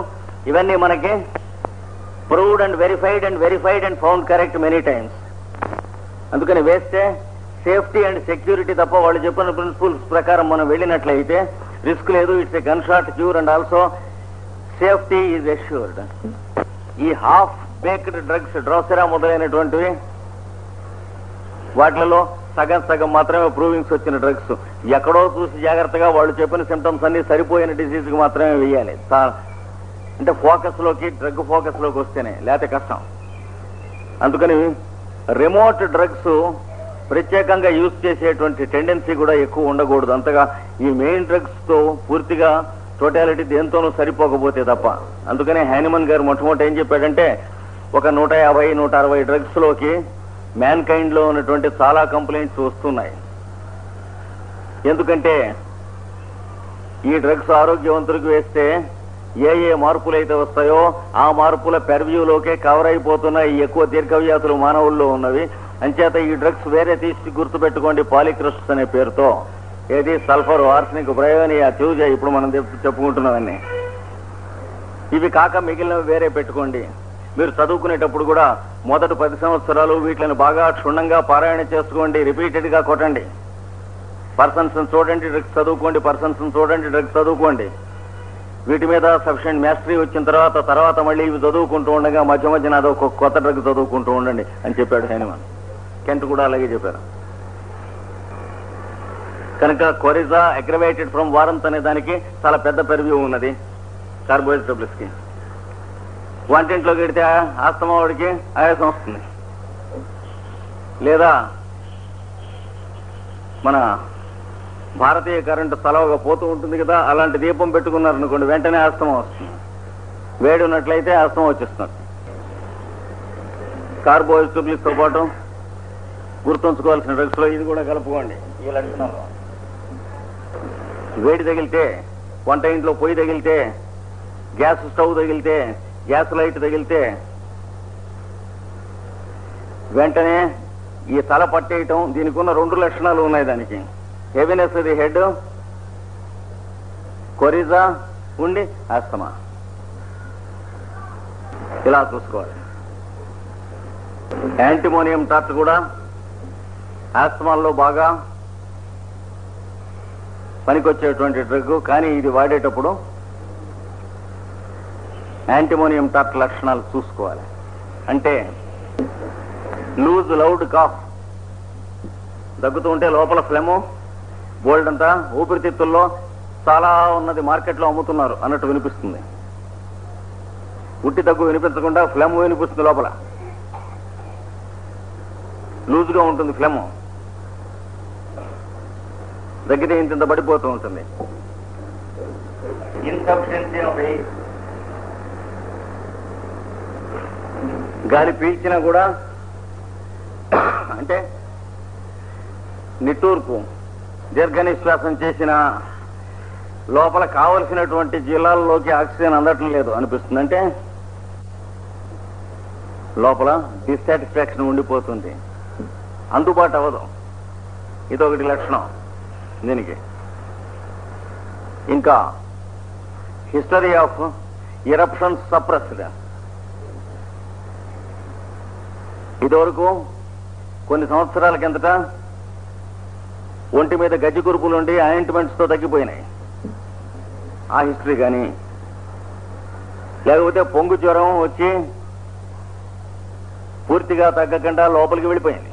ఇవన్నీ మనకి proved and verified and verified and found correct many times. అందుకని వేస్తే సేఫ్టీ అండ్ సెక్యూరిటీ తప్ప వాళ్ళు చెప్పిన ప్రిన్సిపల్స్ ప్రకారం మనం వెళ్ళినట్లయితే రిస్క్ లేదు it's a gun shot cure and also safety is assured. ఈ హాఫ్ బేక్డ్ డ్రగ్స్ డ్రోసెరా మొదలైనటువంటివి వాటిలలో సగం సగం మాత్రమే ప్రూవింగ్స్ వచ్చిన డ్రగ్స్. ఎక్కడో చూసి జాగ్రత్తగా వాళ్ళు చెప్పిన సిమ్టమ్స్ అన్ని సరిపోయిన డిసీజ్కి మాత్రమే వేయాలి. అంటే ఫోకస్లోకి డ్రగ్ ఫోకస్లోకి వస్తేనే లేకపోతే కష్టం. అందుకని రిమోట్ డ్రగ్స్ ప్రత్యేకంగా యూజ్ చేసేటువంటి టెండెన్సీ కూడా ఎక్కువ ఉండకూడదు. అంతగా ఈ మెయిన్ డ్రగ్స్తో పూర్తిగా టోటాలిటీ దేంతోనూ సరిపోకపోతే తప్ప. అందుకనే హ్యానిమన్ గారు మొట్టమొదటి ఏం చెప్పాడంటే ఒక నూట యాభై నూట అరవై డ్రగ్స్లోకి మ్యాన్ కైండ్లో ఉన్నటువంటి చాలా కంప్లైంట్స్ వస్తున్నాయి. ఎందుకంటే ఈ డ్రగ్స్ ఆరోగ్యవంతులకు వేస్తే ఏ ఏ మార్పులు అయితే వస్తాయో ఆ మార్పుల పెర్వ్యూలోకే కవర్ అయిపోతున్నాయి. ఎక్కువ దీర్ఘవ్యాధులు మానవుల్లో ఉన్నవి. అంచేత ఈ డ్రగ్స్ వేరే తీసి గుర్తుపెట్టుకోండి పాలిక్రిస్ట్స్ అనే పేరుతో. ఏది సల్ఫర్ ఆర్సనిక్ ప్రయోజనీయ చూజ ఇప్పుడు మనం చెప్పుకుంటున్నామని ఇవి కాక మిగిలినవి వేరే పెట్టుకోండి. మీరు చదువుకునేటప్పుడు కూడా మొదటి పది సంవత్సరాలు వీటిని బాగా క్షుణ్ణంగా పారాయణ చేసుకోండి రిపీటెడ్గా కొట్టండి. పర్సన్స్ చూడండి డ్రగ్స్ చదువుకోండి పర్సన్స్ చూడండి డ్రగ్స్ చదువుకోండి. వీటి మీద సఫిషియెంట్ మ్యాస్టరీ వచ్చిన తర్వాత తర్వాత మళ్ళీ ఇవి చదువుకుంటూ ఉండగా మధ్య మధ్యన అదొక కొత్త డ్రగ్ చదువుకుంటూ ఉండండి అని చెప్పాడు హనుమాన్. కెంట్ కూడా అలాగే చెప్పారు. కనుక కొరిజా అగ్రవేటెడ్ ఫ్రమ్ వారంత్ అనే దానికి చాలా పెద్ద పెరివ్యూ ఉన్నది కార్బోహైడ్రేట్స్కి వంటింట్లోకి వెడితే ఆస్తమా వాడికి ఆయాసం వస్తుంది. లేదా మన భారతీయ కరెంటు తలవగా పోతూ ఉంటుంది కదా అలాంటి దీపం పెట్టుకున్నారు అనుకోండి వెంటనే ఆస్తమా వస్తుంది. వేడి ఉన్నట్లయితే ఆస్తమా వచ్చేస్తుంది. కార్బోహైడ్రేట్స్తో పాటు గుర్తుంచుకోవాల్సిన డ్రగ్స్లో ఇది కూడా కలుపుకోండి. ఈ వేడి తగిలితే వంట ఇంట్లో పొయ్యి తగిలితే గ్యాస్ స్టవ్ తగిలితే గ్యాస్ లైట్ తగిలితే వెంటనే ఈ తల పట్టేయటం దీనికి ఉన్న రెండు లక్షణాలు ఉన్నాయి దానికి. హెవీనెస్ అది హెడ్ కొరిజా ఉండి ఆస్తమా. ఇలా చూసుకోవాలి. యాంటిమోనియం టార్చ్ కూడా ఆస్తమాల్లో బాగా పనికొచ్చేటువంటి డ్రగ్ కానీ ఇది వాడేటప్పుడు యాంటిమోనియం టార్చ్ లక్షణాలు చూసుకోవాలి. అంటే లూజ్ లౌడ్ కాఫ్ దగ్గుతూ ఉంటే లోపల ఫ్లెము బోల్డ్ అంతా ఊపిరితిత్తుల్లో చాలా ఉన్నది మార్కెట్లో అమ్ముతున్నారు అన్నట్టు వినిపిస్తుంది. ఉట్టి దగ్గు వినిపించకుండా ఫ్లెమ్ వినిపిస్తుంది లోపల. లూజ్గా ఉంటుంది ఫ్లెమ్ దగ్గర ఇంత పడిపోతూ ఉంటుంది గాలి పీల్చినా కూడా అంటే నిట్టూర్పు దీర్ఘ నిశ్వాసం చేసిన లోపల కావలసినటువంటి జిల్లాల్లోకి ఆక్సిజన్ అందటం లేదు అనిపిస్తుంది. అంటే లోపల డిస్సాటిస్ఫాక్షన్ ఉండిపోతుంది. అందుబాటు అవ్వదు. ఇదొకటి లక్షణం. దీనికి. ఇంకా హిస్టరీ ఆఫ్ ఇరప్షన్ సప్రెస్డ్. ఇదివరకు కొన్ని సంవత్సరాల కిందట ఒంటి మీద గజ్జి కురుపులుండి ఆయింట్మెంట్స్తో తగ్గిపోయినాయి. ఆ హిస్టరీ కానీ లేకపోతే పొంగు జ్వరం వచ్చి పూర్తిగా తగ్గకుండా లోపలికి వెళ్ళిపోయింది.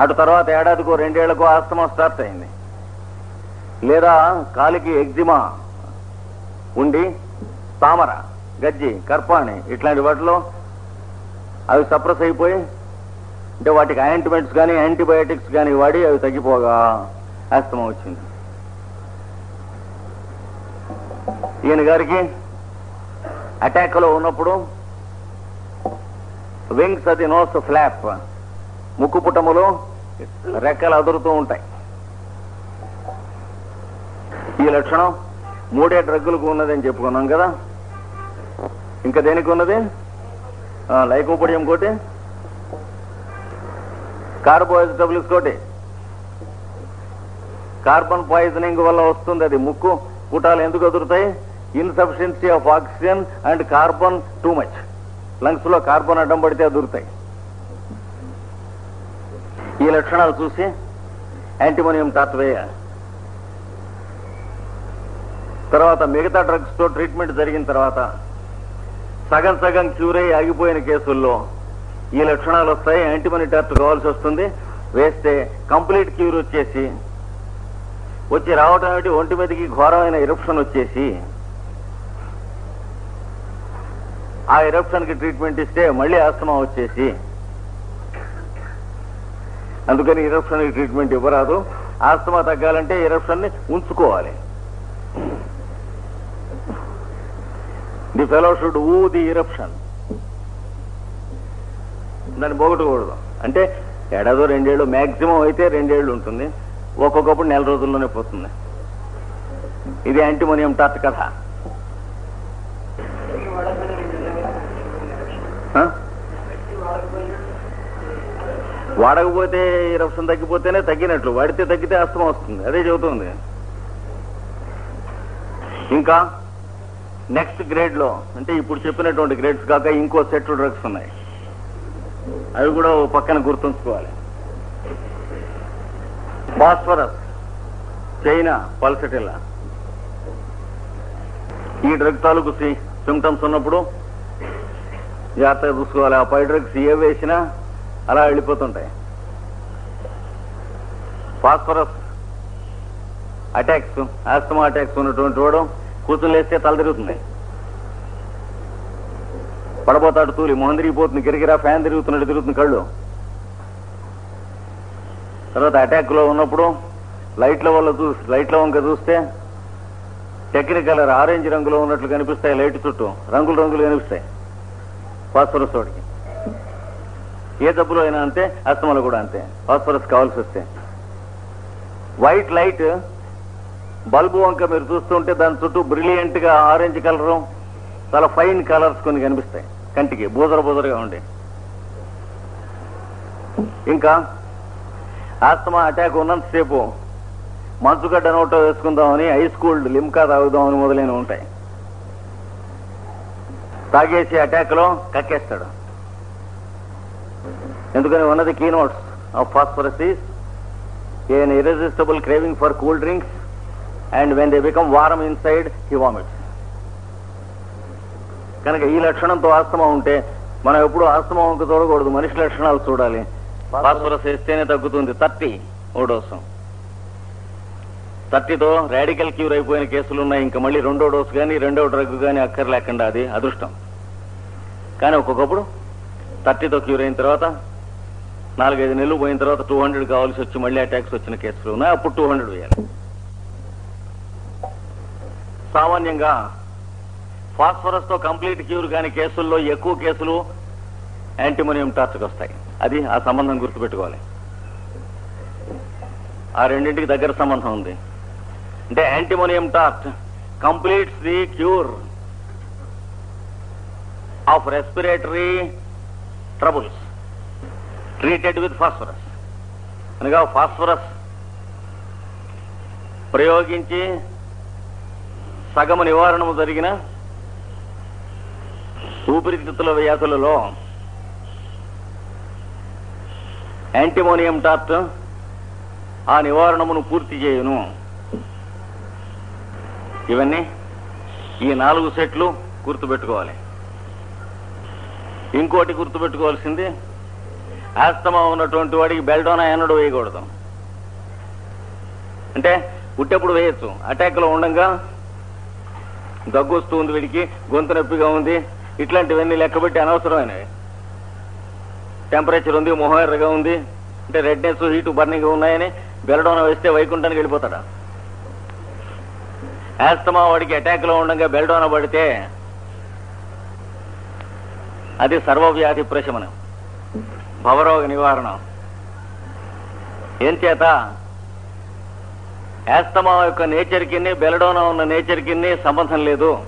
అటు తర్వాత ఏడాదికో రెండేళ్ళకో ఆస్తమా స్టార్ట్ అయింది. లేదా కాలికి ఎగ్జిమా ఉండి తామర గజ్జి కర్పాణి ఇట్లాంటి వాటిలో అవి సప్రెస్ అయిపోయి అంటే వాటికి ఆయింట్మెంట్స్ కానీ యాంటీబయాటిక్స్ కానీ వాడి అవి తగ్గిపోగా ఆస్తమా వచ్చింది. ఈయన గారికి అటాక్లో ఉన్నప్పుడు వింగ్స్ అది నోస్ ఫ్లాప్ ముక్కు పుటములు రెక్కలు అదురుతూ ఉంటాయి. ఈ లక్షణం మూడే డ్రగ్గులకు ఉన్నదని చెప్పుకున్నాం కదా. ఇంకా దేనికి ఉన్నది? ఆ, లైకోపొడియం కోటి కార్బోహైడ్రబుల్స్ కోటి. కార్బన్ పాయిజనింగ్ వల్ల వస్తుంది అది ముక్కు పుటాలు ఎందుకు అదురుతాయి? Insufficiency of oxygen and carbon too much. లంగ్స్లో carbon అడ్డం పడితే అదురుతాయి. ఈ లక్షణాలు చూసి యాంటీమోనియం తాతవేయ. తర్వాత మిగతా డ్రగ్స్తో ట్రీట్మెంట్ జరిగిన తర్వాత సగం సగం క్యూర్ అయి ఆగిపోయిన కేసుల్లో ఈ లక్షణాలు వస్తాయి. యాంటీమనీ టాట్ కావాల్సి వస్తుంది. వేస్తే కంప్లీట్ క్యూర్ వచ్చేసి వచ్చి రావటం ఏమిటి? ఒంటి మీదకి ఘోరమైన ఇరప్షన్ వచ్చేసి ఆ ఇరప్షన్కి ట్రీట్మెంట్ ఇస్తే మళ్ళీ ఆస్తమా వచ్చేసి అందుకని ఇరప్షన్ ట్రీట్మెంట్ ఇవ్వరాదు. ఆస్తమా తగ్గాలంటే ఇరప్షన్ని ఉంచుకోవాలి. ది ఫెలో షుడ్ ఊ ది ఇరప్షన్. దాన్ని పోగొట్టకూడదు అంటే ఏడాదో రెండేళ్ళు మాక్సిమం అయితే రెండేళ్ళు ఉంటుంది. ఒక్కొక్కప్పుడు నెల రోజుల్లోనే పోతుంది. ఇది యాంటీమోనియం టార్ట్ కథ ఆ? వాడకపోతే ఇరప్షన్ తగ్గిపోతేనే తగ్గినట్లు. వాడితే తగ్గితే అస్తమం వస్తుంది. అదే చెబుతుంది. ఇంకా నెక్స్ట్ గ్రేడ్లో అంటే ఇప్పుడు చెప్పినటువంటి గ్రేడ్స్ కాక ఇంకో సెట్ డ్రగ్స్ ఉన్నాయి. అవి కూడా పక్కన గుర్తుంచుకోవాలి. Phosphorus china pulsatilla. ఈ డ్రగ్ తాలూకు సిమ్టమ్స్ ఉన్నప్పుడు జాగ్రత్తగా చూసుకోవాలి. ఆ పై డ్రగ్స్ ఏ వేసినా అలా వెళ్ళిపోతుంటాయి. ఫాస్ఫరస్ అటాక్స్ ఆస్తమా అటాక్స్ ఉన్నటువంటి వాడు కూతురు లేస్తే తల తిరుగుతుంది. పడబోతాడు తూలి మొహం తిరిగిపోతుంది గిరిగిరా ఫ్యాన్ తిరుగుతున్నట్టు తిరుగుతుంది కళ్ళు. తర్వాత అటాక్లో ఉన్నప్పుడు లైట్ల వల్ల చూసి లైట్ల వంక చూస్తే టెక్నికలర్ ఆరెంజ్ రంగులో ఉన్నట్లు కనిపిస్తాయి లైట్ చుట్టూ. రంగులు రంగులు కనిపిస్తాయి. ఫాస్ఫరస్ వాడికి. ఏ జబ్బులో అయినా అంతే అస్తమాలో కూడా అంతే. ఫాస్ఫరస్ కావాల్సి వస్తే. వైట్ లైట్ బల్బు వంక మీరు చూస్తుంటే దాని చుట్టూ బ్రిలియంట్గా ఆరెంజ్ కలరు చాలా ఫైన్ కలర్స్ కొన్ని కనిపిస్తాయి. కంటికి బూదర బూదరగా ఉండి. ఇంకా ఆస్తమా అటాక్ ఉన్నంతసేపు మంచుగడ్డ నోటో వేసుకుందామని ఐస్ కూల్డ్ లిమ్కా తాగుదామని మొదలైనవి ఉంటాయి. తాగేసి అటాక్లో కక్కేస్తాడు. ఎందుకని ఉన్నది key notes of phosphorus is an irresistible craving for cool drinks and when they become warm inside he vomits. కనుక ఈ లక్షణంతో ఆస్తమా ఉంటే మనం ఎప్పుడు ఆస్తమా వంక చూడకూడదు. మనిషి లక్షణాలు చూడాలి. ఫాస్ఫరస్ వేస్తేనే తగ్గుతుంది. Thirty O dose. థర్టీతో radical cure అయిపోయిన కేసులు ఉన్నాయి. ఇంకా మళ్ళీ రెండో డోసు కానీ రెండో డ్రగ్ కానీ అక్కర్లేకుండా అది అదృష్టం. కానీ ఒక్కొక్కప్పుడు థర్టీతో క్యూర్ అయిన తర్వాత నాలుగైదు నెలలు పోయిన తర్వాత టూ హండ్రెడ్ కావాల్సి వచ్చి మళ్ళీ అటాక్స్ వచ్చిన కేసులు ఉన్నాయి. అప్పుడు టూ హండ్రెడ్ వేయాలి. సామాన్యంగా ఫాస్ఫరస్తో కంప్లీట్ క్యూర్ కాని కేసుల్లో ఎక్కువ కేసులు యాంటీమోనియం టార్చ్కి వస్తాయి. అది ఆ సంబంధం గుర్తుపెట్టుకోవాలి. ఆ రెండింటికి దగ్గర సంబంధం ఉంది. అంటే antimonium tart completes the cure of respiratory troubles. Treated with phosphorus అనగా ఫాస్ఫరస్ ప్రయోగించి సగము నివారణము జరిగిన ఊపిరితిత్తుల వ్యాధులలో యాంటీమోనియం టార్ట్ ఆ నివారణమును పూర్తి చేయును. ఇవన్నీ ఈ నాలుగు సెట్లు గుర్తుపెట్టుకోవాలి. ఇంకోటి గుర్తుపెట్టుకోవాల్సింది ఆస్తమా ఉన్నటువంటి వాడికి బెల్డోనా ఎన్నడూ వేయకూడదు. అంటే పుట్టేప్పుడు వేయచ్చు. అటాక్లో ఉండగా దగ్గు వస్తూ ఉంది వీడికి గొంతు నొప్పిగా ఉంది. ఇట్లాంటివన్నీ లెక్కబెట్టి అనవసరమైనవి. టెంపరేచర్ ఉంది మొహం ఎర్రగా ఉంది. అంటే రెడ్నెస్ హీట్ బర్నింగ్ ఉన్నాయని బెల్డోనా వేస్తే వైకుంఠానికి వెళ్ళిపోతాడా? ఆస్తమా వాడికి అటాక్లో ఉండగా బెల్డోనా పడితే అది సర్వవ్యాధి ప్రశమనం. భవరోగ నివారణ. ఏం చేత? ఆస్తమా యొక్క నేచర్ కిన్ని బెలడోనా ఉన్న నేచర్ కిన్ని సంబంధం లేదు.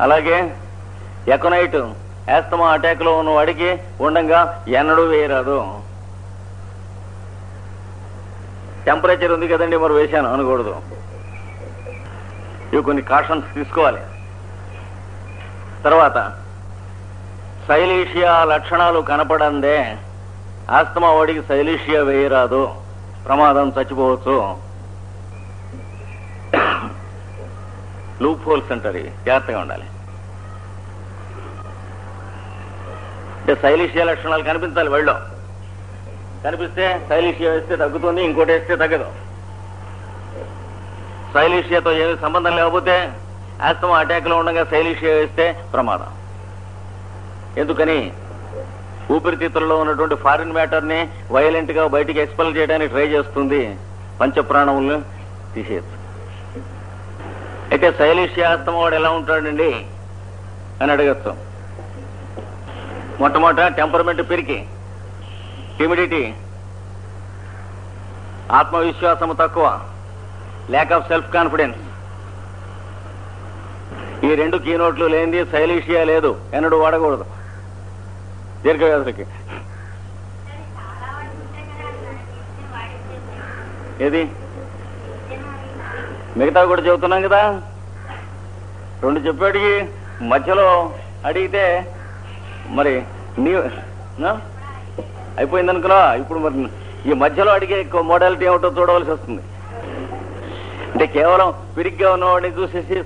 అలాగే ఎకనైట్ ఆస్తమా అటాక్లో ఉన్న వాడికి ఉండంగా ఎన్నడూ వేయరాదు. టెంపరేచర్ ఉంది కదండి మరి వేశాను అనకూడదు. ఇవి కొన్ని కాషన్స్ తీసుకోవాలి. తర్వాత శైలీషియా లక్షణాలు కనపడందే. ఆస్తమా వాడికి శైలీషియా వేయరాదు. ప్రమాదం చచ్చిపోవచ్చు. లూప్ హోల్స్ అంటారు జాగ్రత్తగా ఉండాలి. అంటే శైలీషియా లక్షణాలు కనిపించాలి వెళ్ళం కనిపిస్తే శైలీషియా వేస్తే తగ్గుతుంది ఇంకోటి వేస్తే తగ్గదు. శైలీషియాతో ఏమి సంబంధం లేకపోతే ఆస్తమా అటాక్లో ఉండగా శైలీషియా వేస్తే ప్రమాదం. ఎందుకని ఊపిరితిత్తుల్లో ఉన్నటువంటి ఫారిన్ మ్యాటర్ని వైలెంట్గా బయటికి ఎక్స్పెల్ చేయడానికి ట్రై చేస్తుంది. పంచప్రాణములను తీసేయచ్చు. అయితే శైలిష్య వాడు ఎలా ఉంటాడండి అని అడగచ్చు మొట్టమొదట టెంపర్మెంట్ పెరిగి హ్యూమిడిటీ ఆత్మవిశ్వాసము తక్కువ. ల్యాక్ ఆఫ్ సెల్ఫ్ కాన్ఫిడెన్స్ ఈ రెండు కీనోట్లు లేనిది శైలీషియా లేదు. ఎన్నడూ వాడకూడదు. దీర్ఘవ్యాధులకి ఏది? మిగతా కూడా చెబుతున్నాం కదా? రెండు చెప్పేటికి మధ్యలో అడిగితే మరి నీ అయిపోయింది అనుకున్నా ఇప్పుడు మరి ఈ మధ్యలో అడిగే మోడాలిటీ ఏమిటో చూడవలసి వస్తుంది. అంటే కేవలం పిరిగ్గా ఉన్నవాడిని చూసేసి